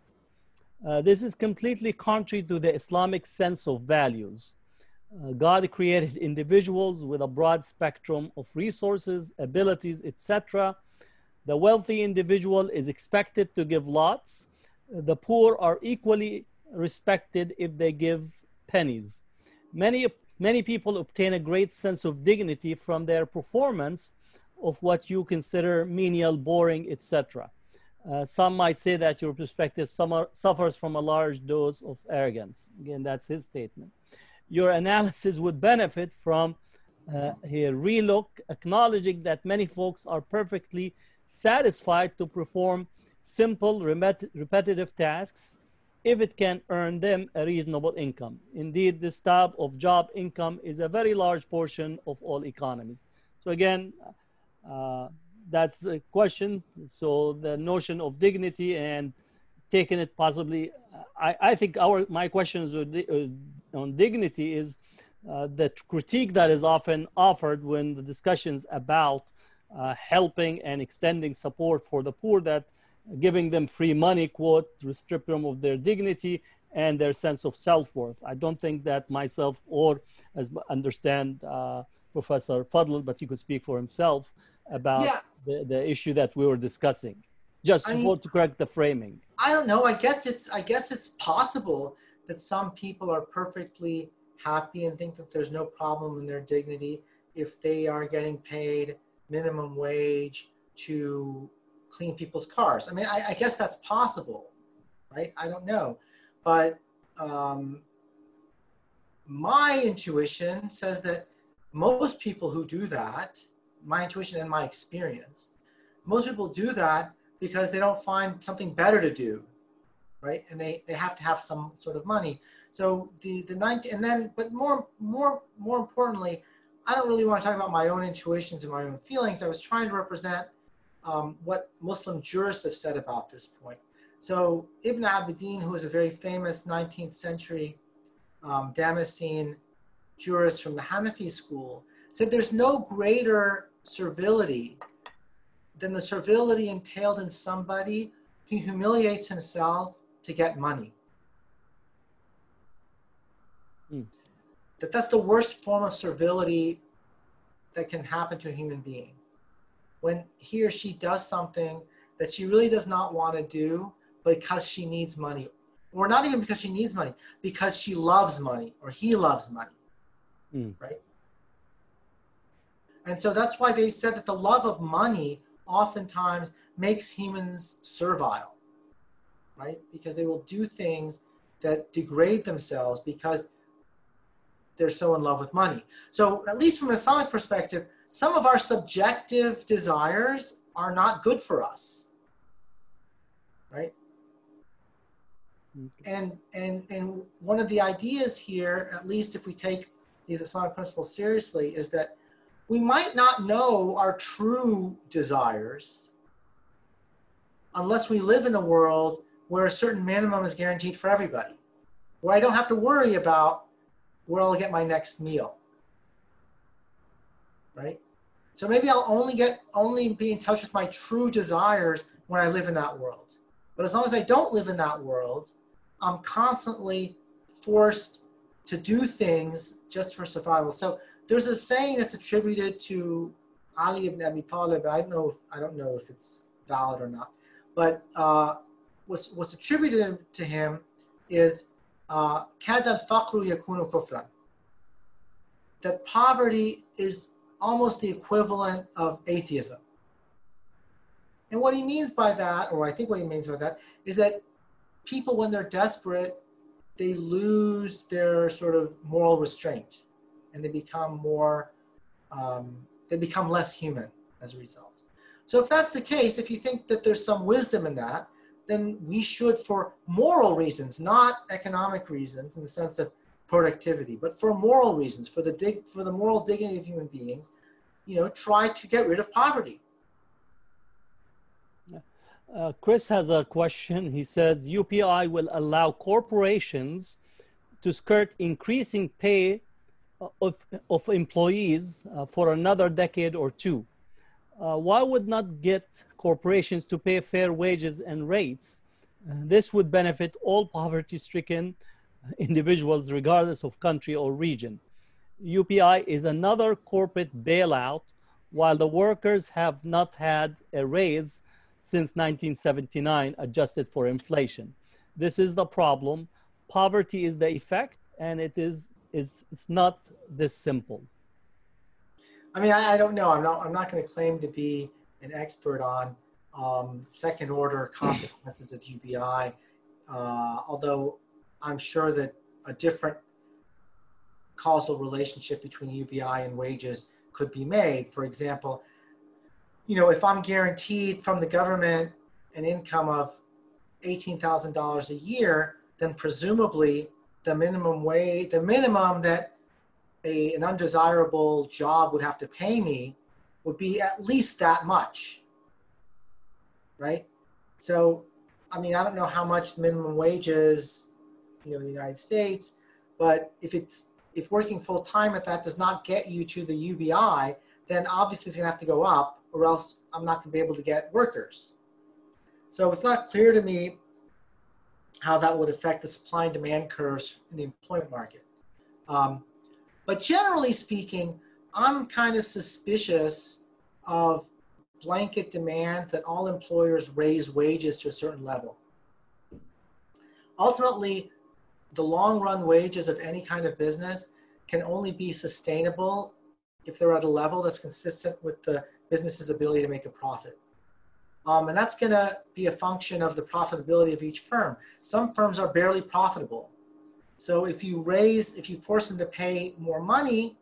Uh, this is completely contrary to the Islamic sense of values. Uh, God created individuals with a broad spectrum of resources, abilities, etc. The wealthy individual is expected to give lots. The poor are equally respected if they give pennies. Many, many people obtain a great sense of dignity from their performance of what you consider menial, boring, etc. Uh, some might say that your perspective suffers from a large dose of arrogance. Again, that's his statement your analysis would benefit from uh, a relook, acknowledging that many folks are perfectly satisfied to perform simple, repetitive tasks if it can earn them a reasonable income. Indeed, this type of job income is a very large portion of all economies. So again, uh, that's a question. So the notion of dignity and taking it possibly, I, I think our my questions uh, on dignity is uh, the critique that is often offered when the discussions about uh, helping and extending support for the poor that giving them free money quote restrict them of their dignity and their sense of self-worth i don't think that myself or as understand uh, professor Fadel but he could speak for himself about yeah. The, the issue that we were discussing just I mean, to correct the framing i don't know i guess it's i guess it's possible that some people are perfectly happy and think that there's no problem in their dignity if they are getting paid minimum wage to clean people's cars. I mean, I, I guess that's possible, right? I don't know. But um, my intuition says that most people who do that, my intuition and my experience, most people do that because they don't find something better to do right? And they, they have to have some sort of money. So the, the 19, and then, but more, more, more importantly, I don't really want to talk about my own intuitions and my own feelings. I was trying to represent um, what Muslim jurists have said about this point. So Ibn Abidin, who is a very famous 19th century um, Damascene jurist from the Hanafi school, said there's no greater servility then the servility entailed in somebody who humiliates himself to get money. Mm. That that's the worst form of servility that can happen to a human being. When he or she does something that she really does not want to do because she needs money, or not even because she needs money, because she loves money or he loves money, mm. right? And so that's why they said that the love of money oftentimes makes humans servile right? Because they will do things that degrade themselves because they're so in love with money. So, at least from an Islamic perspective, some of our subjective desires are not good for us, right? Mm-hmm. And, and, and one of the ideas here, at least if we take these Islamic principles seriously, is that we might not know our true desires unless we live in a world where a certain minimum is guaranteed for everybody, where I don't have to worry about where I'll get my next meal. Right? So maybe I'll only get only be in touch with my true desires when I live in that world. But as long as I don't live in that world, I'm constantly forced to do things just for survival. So there's a saying that's attributed to Ali ibn Abi Talib. I don't know if I don't know if it's valid or not, but uh, what's, what's attributed to him is uh, كاد الفقر يكون كفرا that poverty is almost the equivalent of atheism. And what he means by that, or I think what he means by that, is that people, when they're desperate, they lose their sort of moral restraint and they become more, um, they become less human as a result. So if that's the case, if you think that there's some wisdom in that, then we should, for moral reasons, not economic reasons in the sense of productivity, but for moral reasons, for the dig, for the moral dignity of human beings, you know, try to get rid of poverty. Uh, Chris has a question. He says UBI will allow corporations to skirt increasing pay of, of employees uh, for another decade or two. Uh, why would not get corporations to pay fair wages and rates? Uh, this would benefit all poverty stricken individuals, regardless of country or region. UBI is another corporate bailout, while the workers have not had a raise since 1979, adjusted for inflation. This is the problem. Poverty is the effect, and it is, is it's not this simple. I mean, I, I don't know. I'm not. I'm not going to claim to be an expert on um, second order consequences of UBI, uh, although I'm sure that a different causal relationship between UBI and wages could be made. For example, you know, if I'm guaranteed from the government an income of $18,000 a year, then presumably the minimum wage, the minimum that a, an undesirable job would have to pay me would be at least that much, right? So, I mean, I don't know how much minimum wage is, you know, in the United States, but if it's if working full time at that does not get you to the UBI, then obviously it's going to have to go up, or else I'm not going to be able to get workers. So it's not clear to me how that would affect the supply and demand curves in the employment market. Um, but generally speaking, I'm kind of suspicious of blanket demands that all employers raise wages to a certain level. Ultimately, the long run wages of any kind of business can only be sustainable if they're at a level that's consistent with the business's ability to make a profit. Um, and that's going to be a function of the profitability of each firm. Some firms are barely profitable. So if you raise, if you force them to pay more money,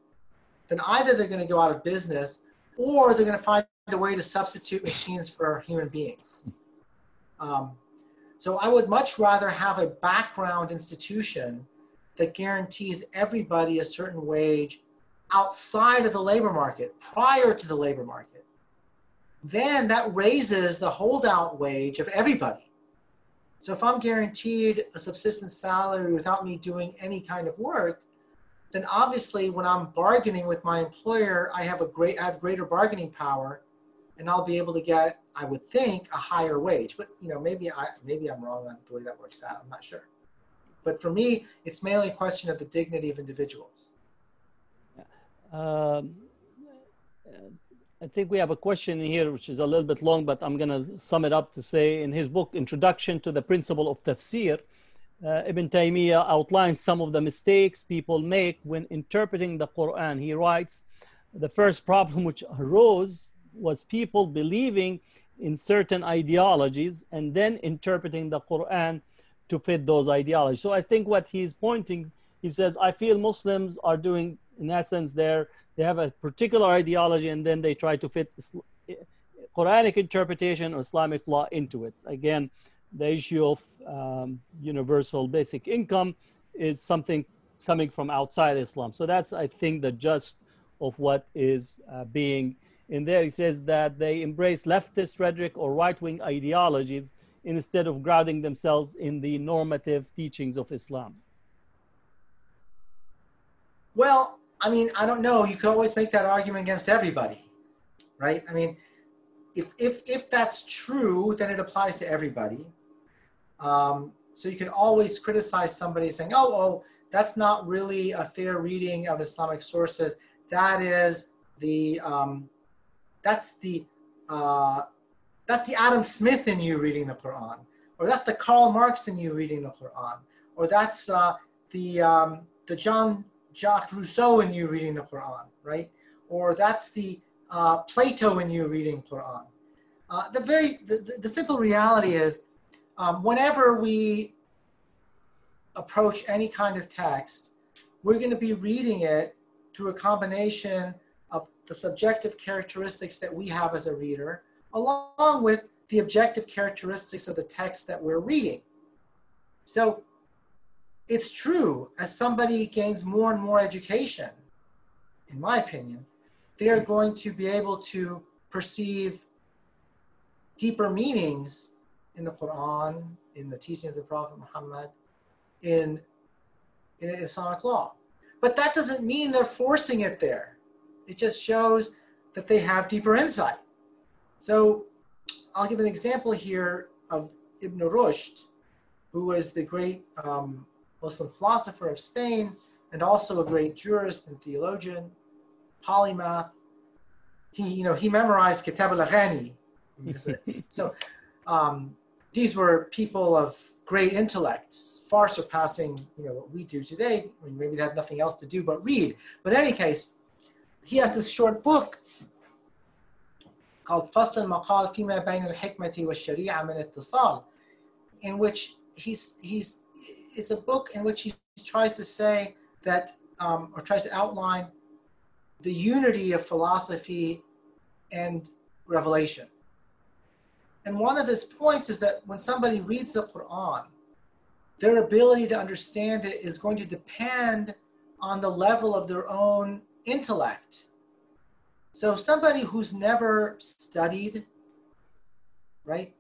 then either they're going to go out of business or they're going to find a way to substitute machines for human beings. Um, so I would much rather have a background institution that guarantees everybody a certain wage outside of the labor market, prior to the labor market. Then that raises the holdout wage of everybody. So if I'm guaranteed a subsistence salary without me doing any kind of work, then obviously when I'm bargaining with my employer, I have a great I have greater bargaining power and I'll be able to get, I would think, a higher wage. But you know, maybe I maybe I'm wrong on the way that works out. I'm not sure. But for me, it's mainly a question of the dignity of individuals. Um, I think we have a question here which is a little bit long, but I'm going to sum it up to say in his book, Introduction to the Principle of Tafsir, uh, Ibn Taymiyyah outlines some of the mistakes people make when interpreting the Quran. He writes, the first problem which arose was people believing in certain ideologies and then interpreting the Quran to fit those ideologies. So I think what he's pointing, he says, I feel Muslims are doing, in essence, they're they have a particular ideology and then they try to fit Quranic interpretation or Islamic law into it. Again, the issue of um, universal basic income is something coming from outside Islam. So that's, I think, the just of what is uh, being in there. He says that they embrace leftist rhetoric or right wing ideologies instead of grounding themselves in the normative teachings of Islam. Well, I mean, I don't know. You could always make that argument against everybody, right? I mean, if if if that's true, then it applies to everybody. Um, so you can always criticize somebody saying, "Oh, oh, that's not really a fair reading of Islamic sources. That is the um, that's the uh, that's the Adam Smith in you reading the Quran, or that's the Karl Marx in you reading the Quran, or that's uh, the um, the John Jacques Rousseau in you reading the Quran, right? Or that's the uh, Plato in you reading Quran. Uh, the very the, the, simple reality is, um, whenever we approach any kind of text, we're going to be reading it through a combination of the subjective characteristics that we have as a reader, along with the objective characteristics of the text that we're reading. So it's true as somebody gains more and more education in my opinion they are going to be able to perceive deeper meanings in the Quran, in the teaching of the Prophet Muhammad, in, in Islamic law. But that doesn't mean they're forcing it there. It just shows that they have deeper insight. So I'll give an example here of Ibn Rushd, who was the great um, Muslim philosopher of Spain and also a great jurist and theologian, polymath. He, you know, he memorized Kitab al-Aghani. so um, these were people of great intellects, far surpassing, you know, what we do today. I mean, maybe they had nothing else to do but read. But in any case, he has this short book called Fasl al-Maqal Fima Bain al-Hikmati wa Sharia min Ittisal, in which he's, he's, it's a book in which he tries to say that, um, or tries to outline the unity of philosophy and revelation. And one of his points is that when somebody reads the Quran, their ability to understand it is going to depend on the level of their own intellect. So somebody who's never studied, right?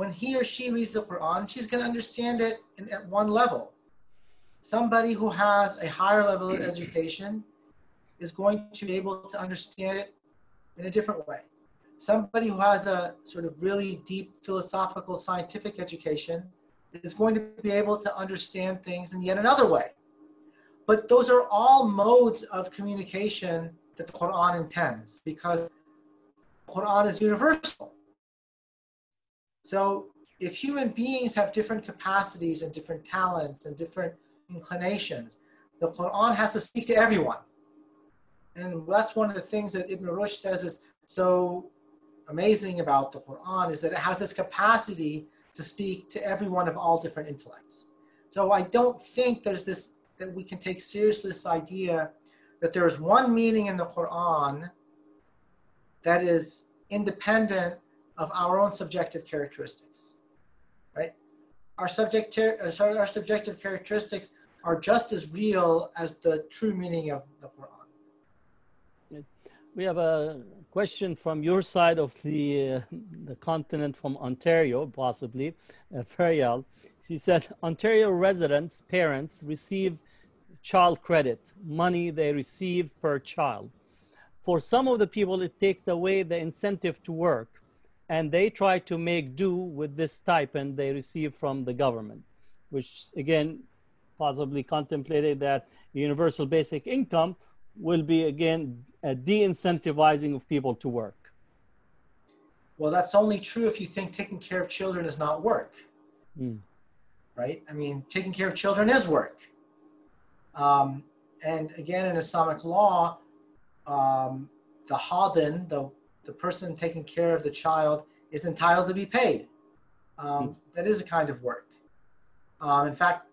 When he or she reads the Quran, she's going to understand it in, at one level. Somebody who has a higher level of education is going to be able to understand it in a different way somebody who has a sort of really deep philosophical scientific education is going to be able to understand things in yet another way. But those are all modes of communication that the Quran intends because the Quran is universal. So if human beings have different capacities and different talents and different inclinations, the Quran has to speak to everyone. And that's one of the things that Ibn Rushd says is so amazing about the Quran is that it has this capacity to speak to everyone of all different intellects. So I don't think there's this that we can take seriously this idea that there's one meaning in the Quran that is independent of our own subjective characteristics, right? Our, subject, uh, sorry, our subjective characteristics are just as real as the true meaning of the Quran. We have a question from your side of the, uh, the continent from Ontario, possibly, uh, Ferial. She said Ontario residents, parents receive child credit, money they receive per child. For some of the people, it takes away the incentive to work, and they try to make do with this stipend they receive from the government, which again, possibly contemplated that universal basic income will be again a de-incentivizing of people to work. Well, that's only true if you think taking care of children is not work, mm. right? I mean, taking care of children is work. Um, and again, in Islamic law, um, the hadin, the, the person taking care of the child, is entitled to be paid. Um, mm. That is a kind of work. Um, in fact,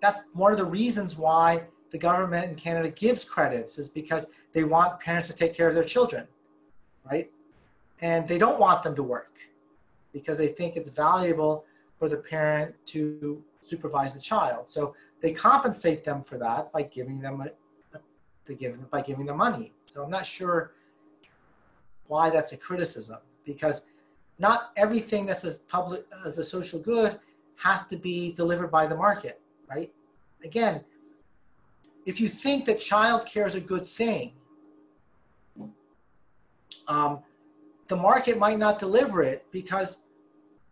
that's one of the reasons why the government in Canada gives credits is because they want parents to take care of their children, right? And they don't want them to work because they think it's valuable for the parent to supervise the child. So they compensate them for that by giving them a, they give by giving them money. So I'm not sure why that's a criticism because not everything that's a public as a social good has to be delivered by the market, right? Again, if you think that childcare is a good thing, um, the market might not deliver it because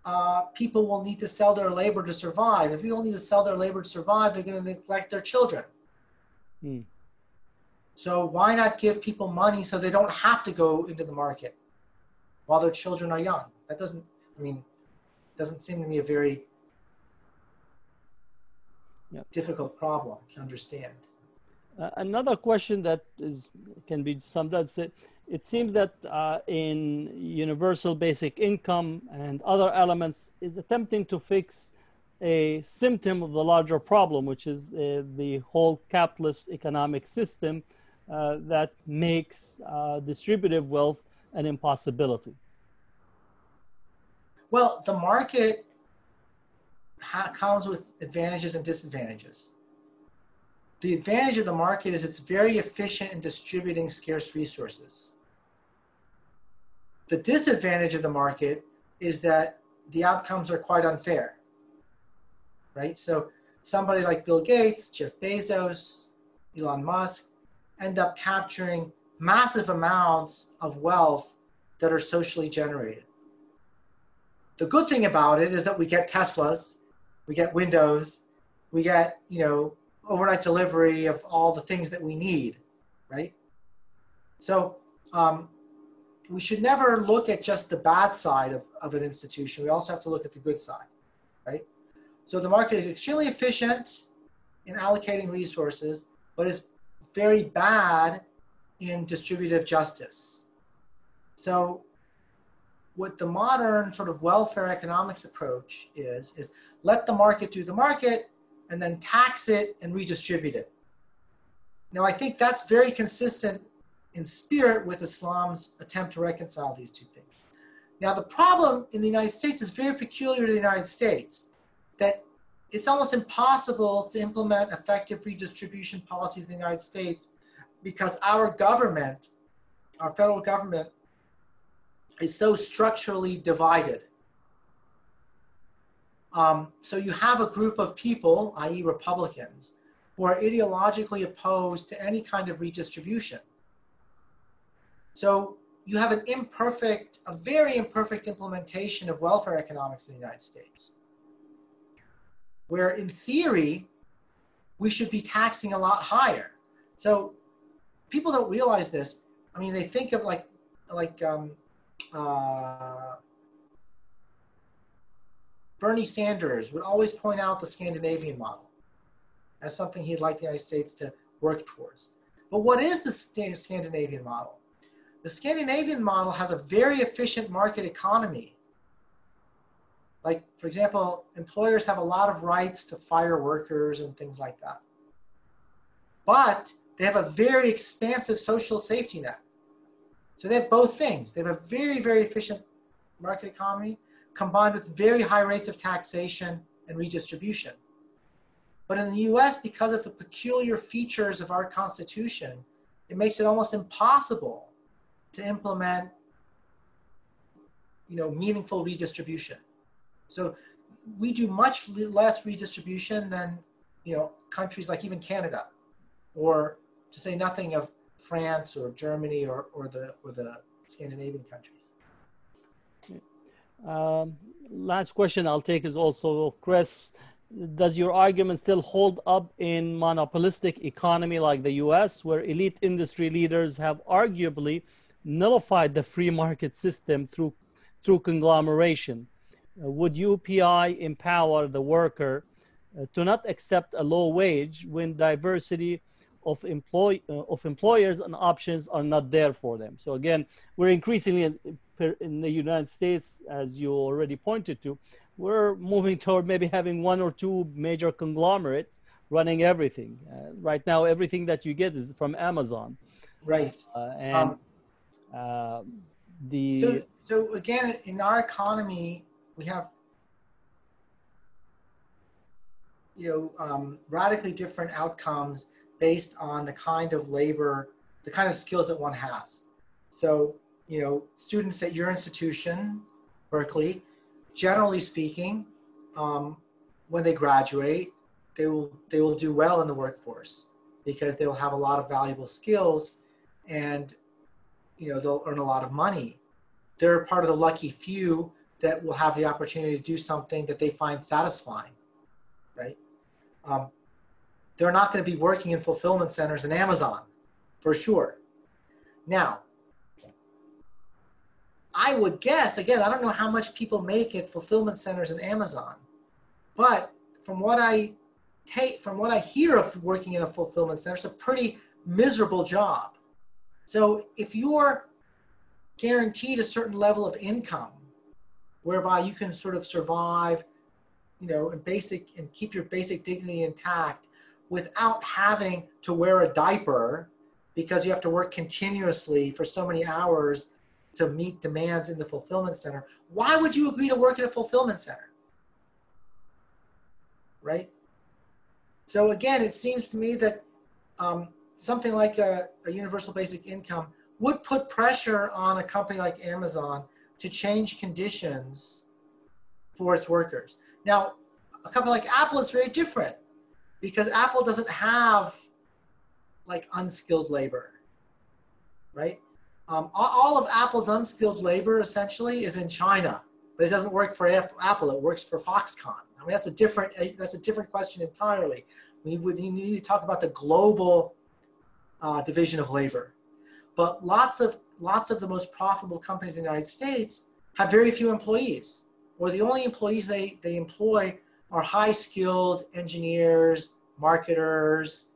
uh, people will need to sell their labor to survive. If people need to sell their labor to survive, they're going to neglect their children. Hmm. So why not give people money so they don't have to go into the market while their children are young? That doesn't, I mean, doesn't seem to me a very yep. difficult problem to understand. Uh, another question that is can be summed up. It seems that uh, in universal basic income and other elements is attempting to fix a symptom of the larger problem, which is uh, the whole capitalist economic system uh, that makes uh, distributive wealth an impossibility. Well, the market comes with advantages and disadvantages. The advantage of the market is it's very efficient in distributing scarce resources. The disadvantage of the market is that the outcomes are quite unfair, right? So somebody like Bill Gates, Jeff Bezos, Elon Musk end up capturing massive amounts of wealth that are socially generated. The good thing about it is that we get Teslas, we get Windows, we get, you know, overnight delivery of all the things that we need, right? So um, we should never look at just the bad side of, of an institution. We also have to look at the good side, right? So the market is extremely efficient in allocating resources, but it's very bad in distributive justice. So what the modern sort of welfare economics approach is, is let the market do the market and then tax it and redistribute it. Now, I think that's very consistent in spirit with Islam's attempt to reconcile these two things. Now, the problem in the United States is very peculiar to the United States, that it's almost impossible to implement effective redistribution policies in the United States because our government, our federal government, is so structurally divided. Um, so you have a group of people, i.e., Republicans, who are ideologically opposed to any kind of redistribution. So you have an imperfect, a very imperfect implementation of welfare economics in the United States, where in theory, we should be taxing a lot higher. So people don't realize this. I mean, they think of like, like um, uh, Bernie Sanders would always point out the Scandinavian model as something he'd like the United States to work towards. But what is the Scandinavian model? The Scandinavian model has a very efficient market economy. Like, for example, employers have a lot of rights to fire workers and things like that. But they have a very expansive social safety net. So they have both things. They have a very, very efficient market economy combined with very high rates of taxation and redistribution. But in the US, because of the peculiar features of our Constitution, it makes it almost impossible to implement you know, meaningful redistribution. So we do much less redistribution than you know, countries like even Canada, or to say nothing of France or Germany or, or, the, or the Scandinavian countries. Um, last question I'll take is also Chris. Does your argument still hold up in monopolistic economy like the US, where elite industry leaders have arguably nullified the free market system through, through conglomeration? Uh, would UBI empower the worker uh, to not accept a low wage when diversity of employ uh, of employers and options are not there for them. So again, we're increasingly in the United States, as you already pointed to, we're moving toward maybe having one or two major conglomerates running everything. Uh, right now, everything that you get is from Amazon. Right. Uh, and um, uh, the so so again in our economy we have you know um, radically different outcomes based on the kind of labor, the kind of skills that one has. So, you know, students at your institution, Berkeley, generally speaking, um, when they graduate, they will they will do well in the workforce because they will have a lot of valuable skills, and you know they'll earn a lot of money. They're part of the lucky few that will have the opportunity to do something that they find satisfying, right? Um, they're not going to be working in fulfillment centers in Amazon for sure. Now, I would guess, again, I don't know how much people make at fulfillment centers in Amazon, but from what I take, from what I hear of working in a fulfillment center, it's a pretty miserable job. So if you're guaranteed a certain level of income, whereby you can sort of survive, you know, and basic and keep your basic dignity intact, without having to wear a diaper because you have to work continuously for so many hours to meet demands in the fulfillment center, why would you agree to work at a fulfillment center? Right? So again, it seems to me that um, something like a, a universal basic income would put pressure on a company like Amazon to change conditions for its workers. Now, a company like Apple is very different because Apple doesn't have like unskilled labor, right? Um, all of Apple's unskilled labor essentially is in China, but it doesn't work for Apple. It works for Foxconn. I mean, that's a different that's a different question entirely. We would need to talk about the global uh, division of labor, but lots of lots of the most profitable companies in the United States have very few employees, or the only employees they they employ are high skilled engineers, marketers,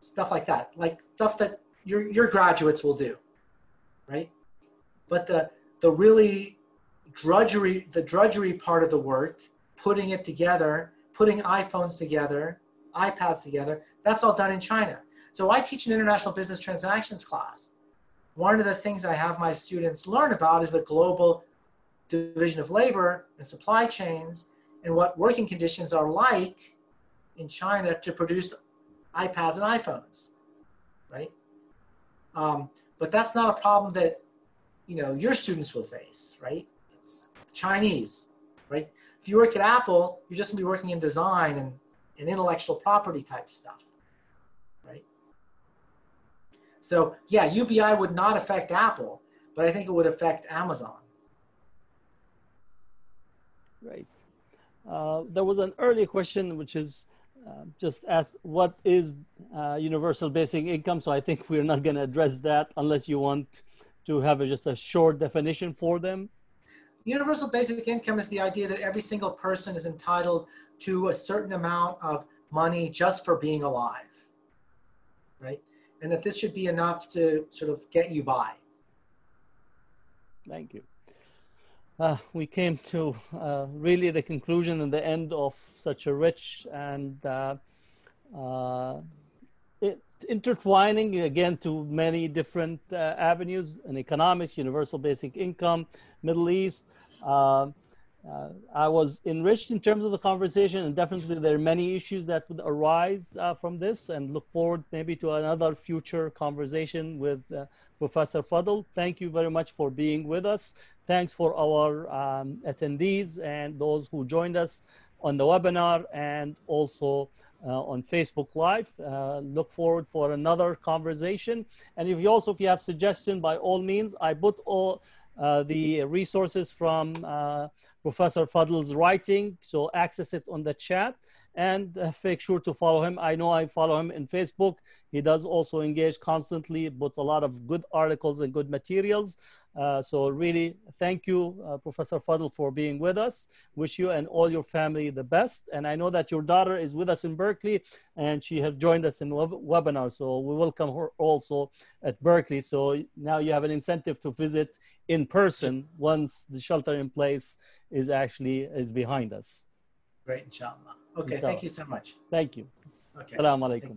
stuff like that, like stuff that your your graduates will do right? But the the really drudgery, the drudgery part of the work, putting it together, putting iPhones together, iPads together, that's all done in China. So I teach an international business transactions class. One of the things I have my students learn about is the global division of labor and supply chains and what working conditions are like in China to produce iPads and iPhones, right? Um, but that's not a problem that you know your students will face right? It's chinese right? If you work at apple you're just going to be working in design and, and intellectual property type stuff so yeah ubi would not affect apple but i think it would affect amazon right uh, there was an earlier question which is uh, just asked, what is uh, universal basic income. So I think we're not going to address that unless you want to have a, just a short definition for them. Universal basic income is the idea that every single person is entitled to a certain amount of money just for being alive, right? And that this should be enough to sort of get you by. Thank you uh, we came to uh, really the conclusion and the end of such a rich and uh, uh it, intertwining again to many different uh, avenues in economics, universal basic income, Middle East. Uh, I was enriched in terms of the conversation, and definitely there are many issues that would arise from this, and look forward maybe to another future conversation with Professor Fadel. Thank you very much for being with us. Thanks for our um, attendees and those who joined us on the webinar and also uh, on Facebook Live. Uh, look forward for another conversation. And if you also, if you have suggestions, by all means, I put all uh, the resources from uh, Professor Fadel's writing, so access it on the chat and uh, make sure to follow him. I know I follow him in Facebook. He does also engage constantly, puts a lot of good articles and good materials. Uh, so really, thank you, uh, Professor Fadel, for being with us. Wish you and all your family the best. And I know that your daughter is with us in Berkeley, and she has joined us in web webinar. So we welcome her also at Berkeley. So now you have an incentive to visit in person once the shelter in place is actually is behind us. Great, inshallah. Okay, thank you so much. Thank you. Okay. Assalamu alaikum.